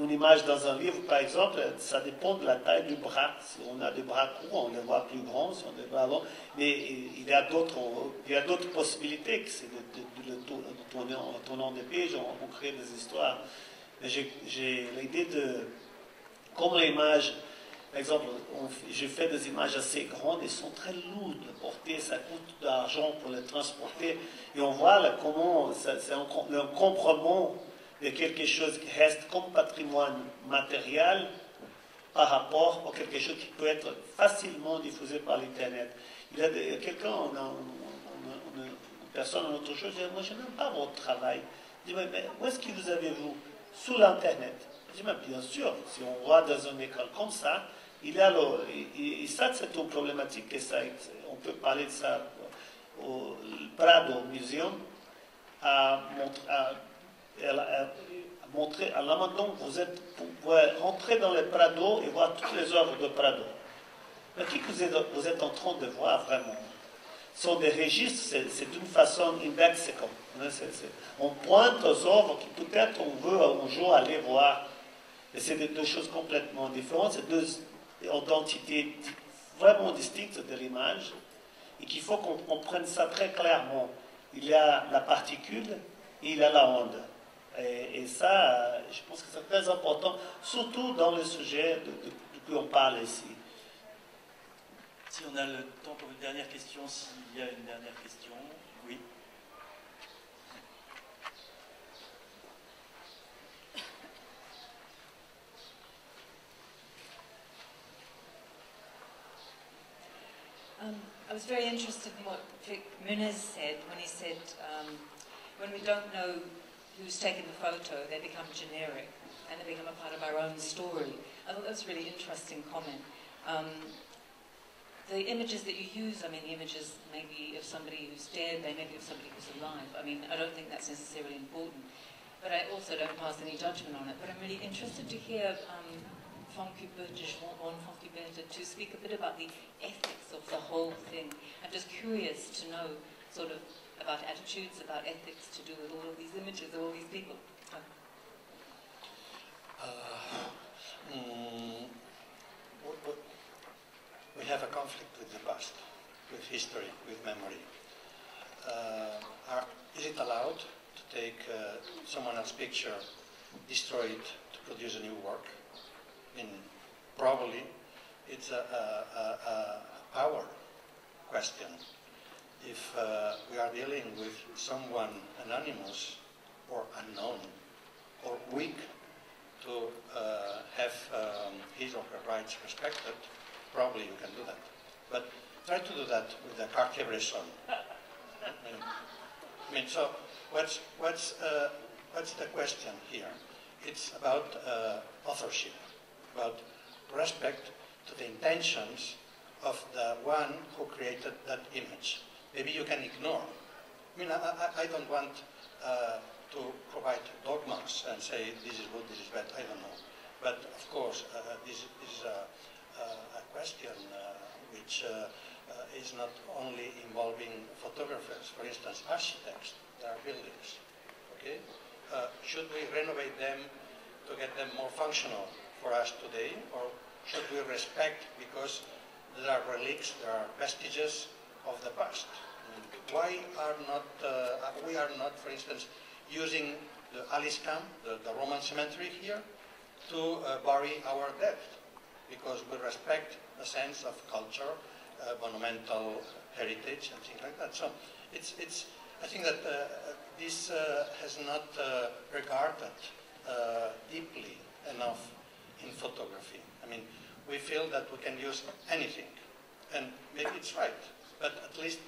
Une image dans un livre, par exemple, ça dépend de la taille du bras. Si on a des bras courts, on les voit plus grands. Si on des bras longs, mais il y a d'autres, possibilités que c'est de, de, tourner en tournant des pages, on, crée des histoires. Mais j'ai l'idée de, comme l'image, par exemple, je fais des images assez grandes, elles sont très lourdes à porter, ça coûte de l'argent pour les transporter. Et on voit comment c'est un, un compromis de quelque chose qui reste comme patrimoine matériel par rapport à quelque chose qui peut être facilement diffusé par l'Internet. Il y a, quelqu'un, une personne, une autre chose, dit, moi je n'aime pas votre travail. Je dis, mais, où est-ce que vous avez vous Sous l'Internet? Je dis, mais bien sûr, si on voit dans une école comme ça, il y a le, et, ça c'est une problématique, et ça, on peut parler de ça au Prado Museum, à, à elle a montré à la maintenant vous êtes, vous pouvez rentrer dans les Prado et voir toutes les œuvres de Prado. Mais qui vous êtes, vous êtes en train de voir vraiment Ce sont des registres, c'est d'une façon indexicable. On pointe aux œuvres qui peut-être on veut un jour aller voir. Et c'est deux choses complètement différentes, c'est deux identités vraiment distinctes de l'image. et qu'il faut qu'on comprenne ça très clairement. Il y a la particule et il y a la onde. Et, ça, je pense que c'est très important, surtout dans le sujet de, de, on parle ici. Si on a le temps pour une dernière question, s'il y a une dernière question, oui. Um, I was very interested in what Vic Muniz said when he said, um, when we don't know who's taken the photo, they become generic and they become a part of our own story. I thought that was a really interesting comment. Um, the images that you use, I mean, the images maybe of somebody who's dead, they may be of somebody who's alive. I mean, I don't think that's necessarily important. But I also don't pass any judgment on it. But I'm really interested to hear um, to speak a bit about the ethics of the whole thing. I'm just curious to know sort of about attitudes, about ethics to do with all of these images of all these people. Uh, mm, we have a conflict with the past, with history, with memory. Uh, are, is it allowed to take uh, someone else's picture, destroy it to produce a new work? mean, probably it's a, a, a power question. If uh, we are dealing with someone anonymous or unknown or weak to uh, have um, his or her rights respected, probably you can do that. But try to do that with the Cartier-Bresson. I mean, so what's, what's, uh, what's the question here? It's about uh, authorship about respect to the intentions of the one who created that image. Maybe you can ignore. I mean, I, I, don't want uh, to provide dogmas and say this is good, this is bad, I don't know. But of course, uh, this is a, a question uh, which uh, uh, is not only involving photographers, for instance, architects, there are buildings. Okay? Uh, should we renovate them to get them more functional? for us today, or should we respect because there are relics, there are vestiges of the past? Why are not uh, we are not, for instance, using the Alice camp, the, the Roman cemetery here, to uh, bury our dead? Because we respect a sense of culture, uh, monumental heritage, and things like that. So it's, it's, I think that uh, this uh, has not uh, regarded deeply enough in photography. I mean, we feel that we can use anything, and maybe it's right, but at least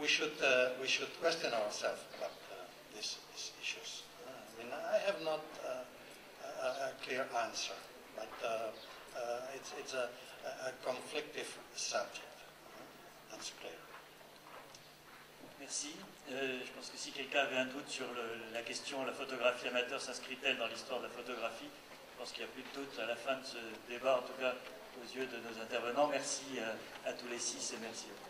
we should uh, we should question ourselves about uh, these, these, issues. Uh, I mean, I have not uh, a, a, clear answer, but it's clear. Merci. Euh, je pense que si quelqu'un avait un doute sur la question, la photographie amateur s'inscrit-elle dans l'histoire de la photographie? Je pense qu'il n'y a plus de doute à la fin de ce débat, en tout cas aux yeux de nos intervenants. Merci euh, à tous les six et merci à vous.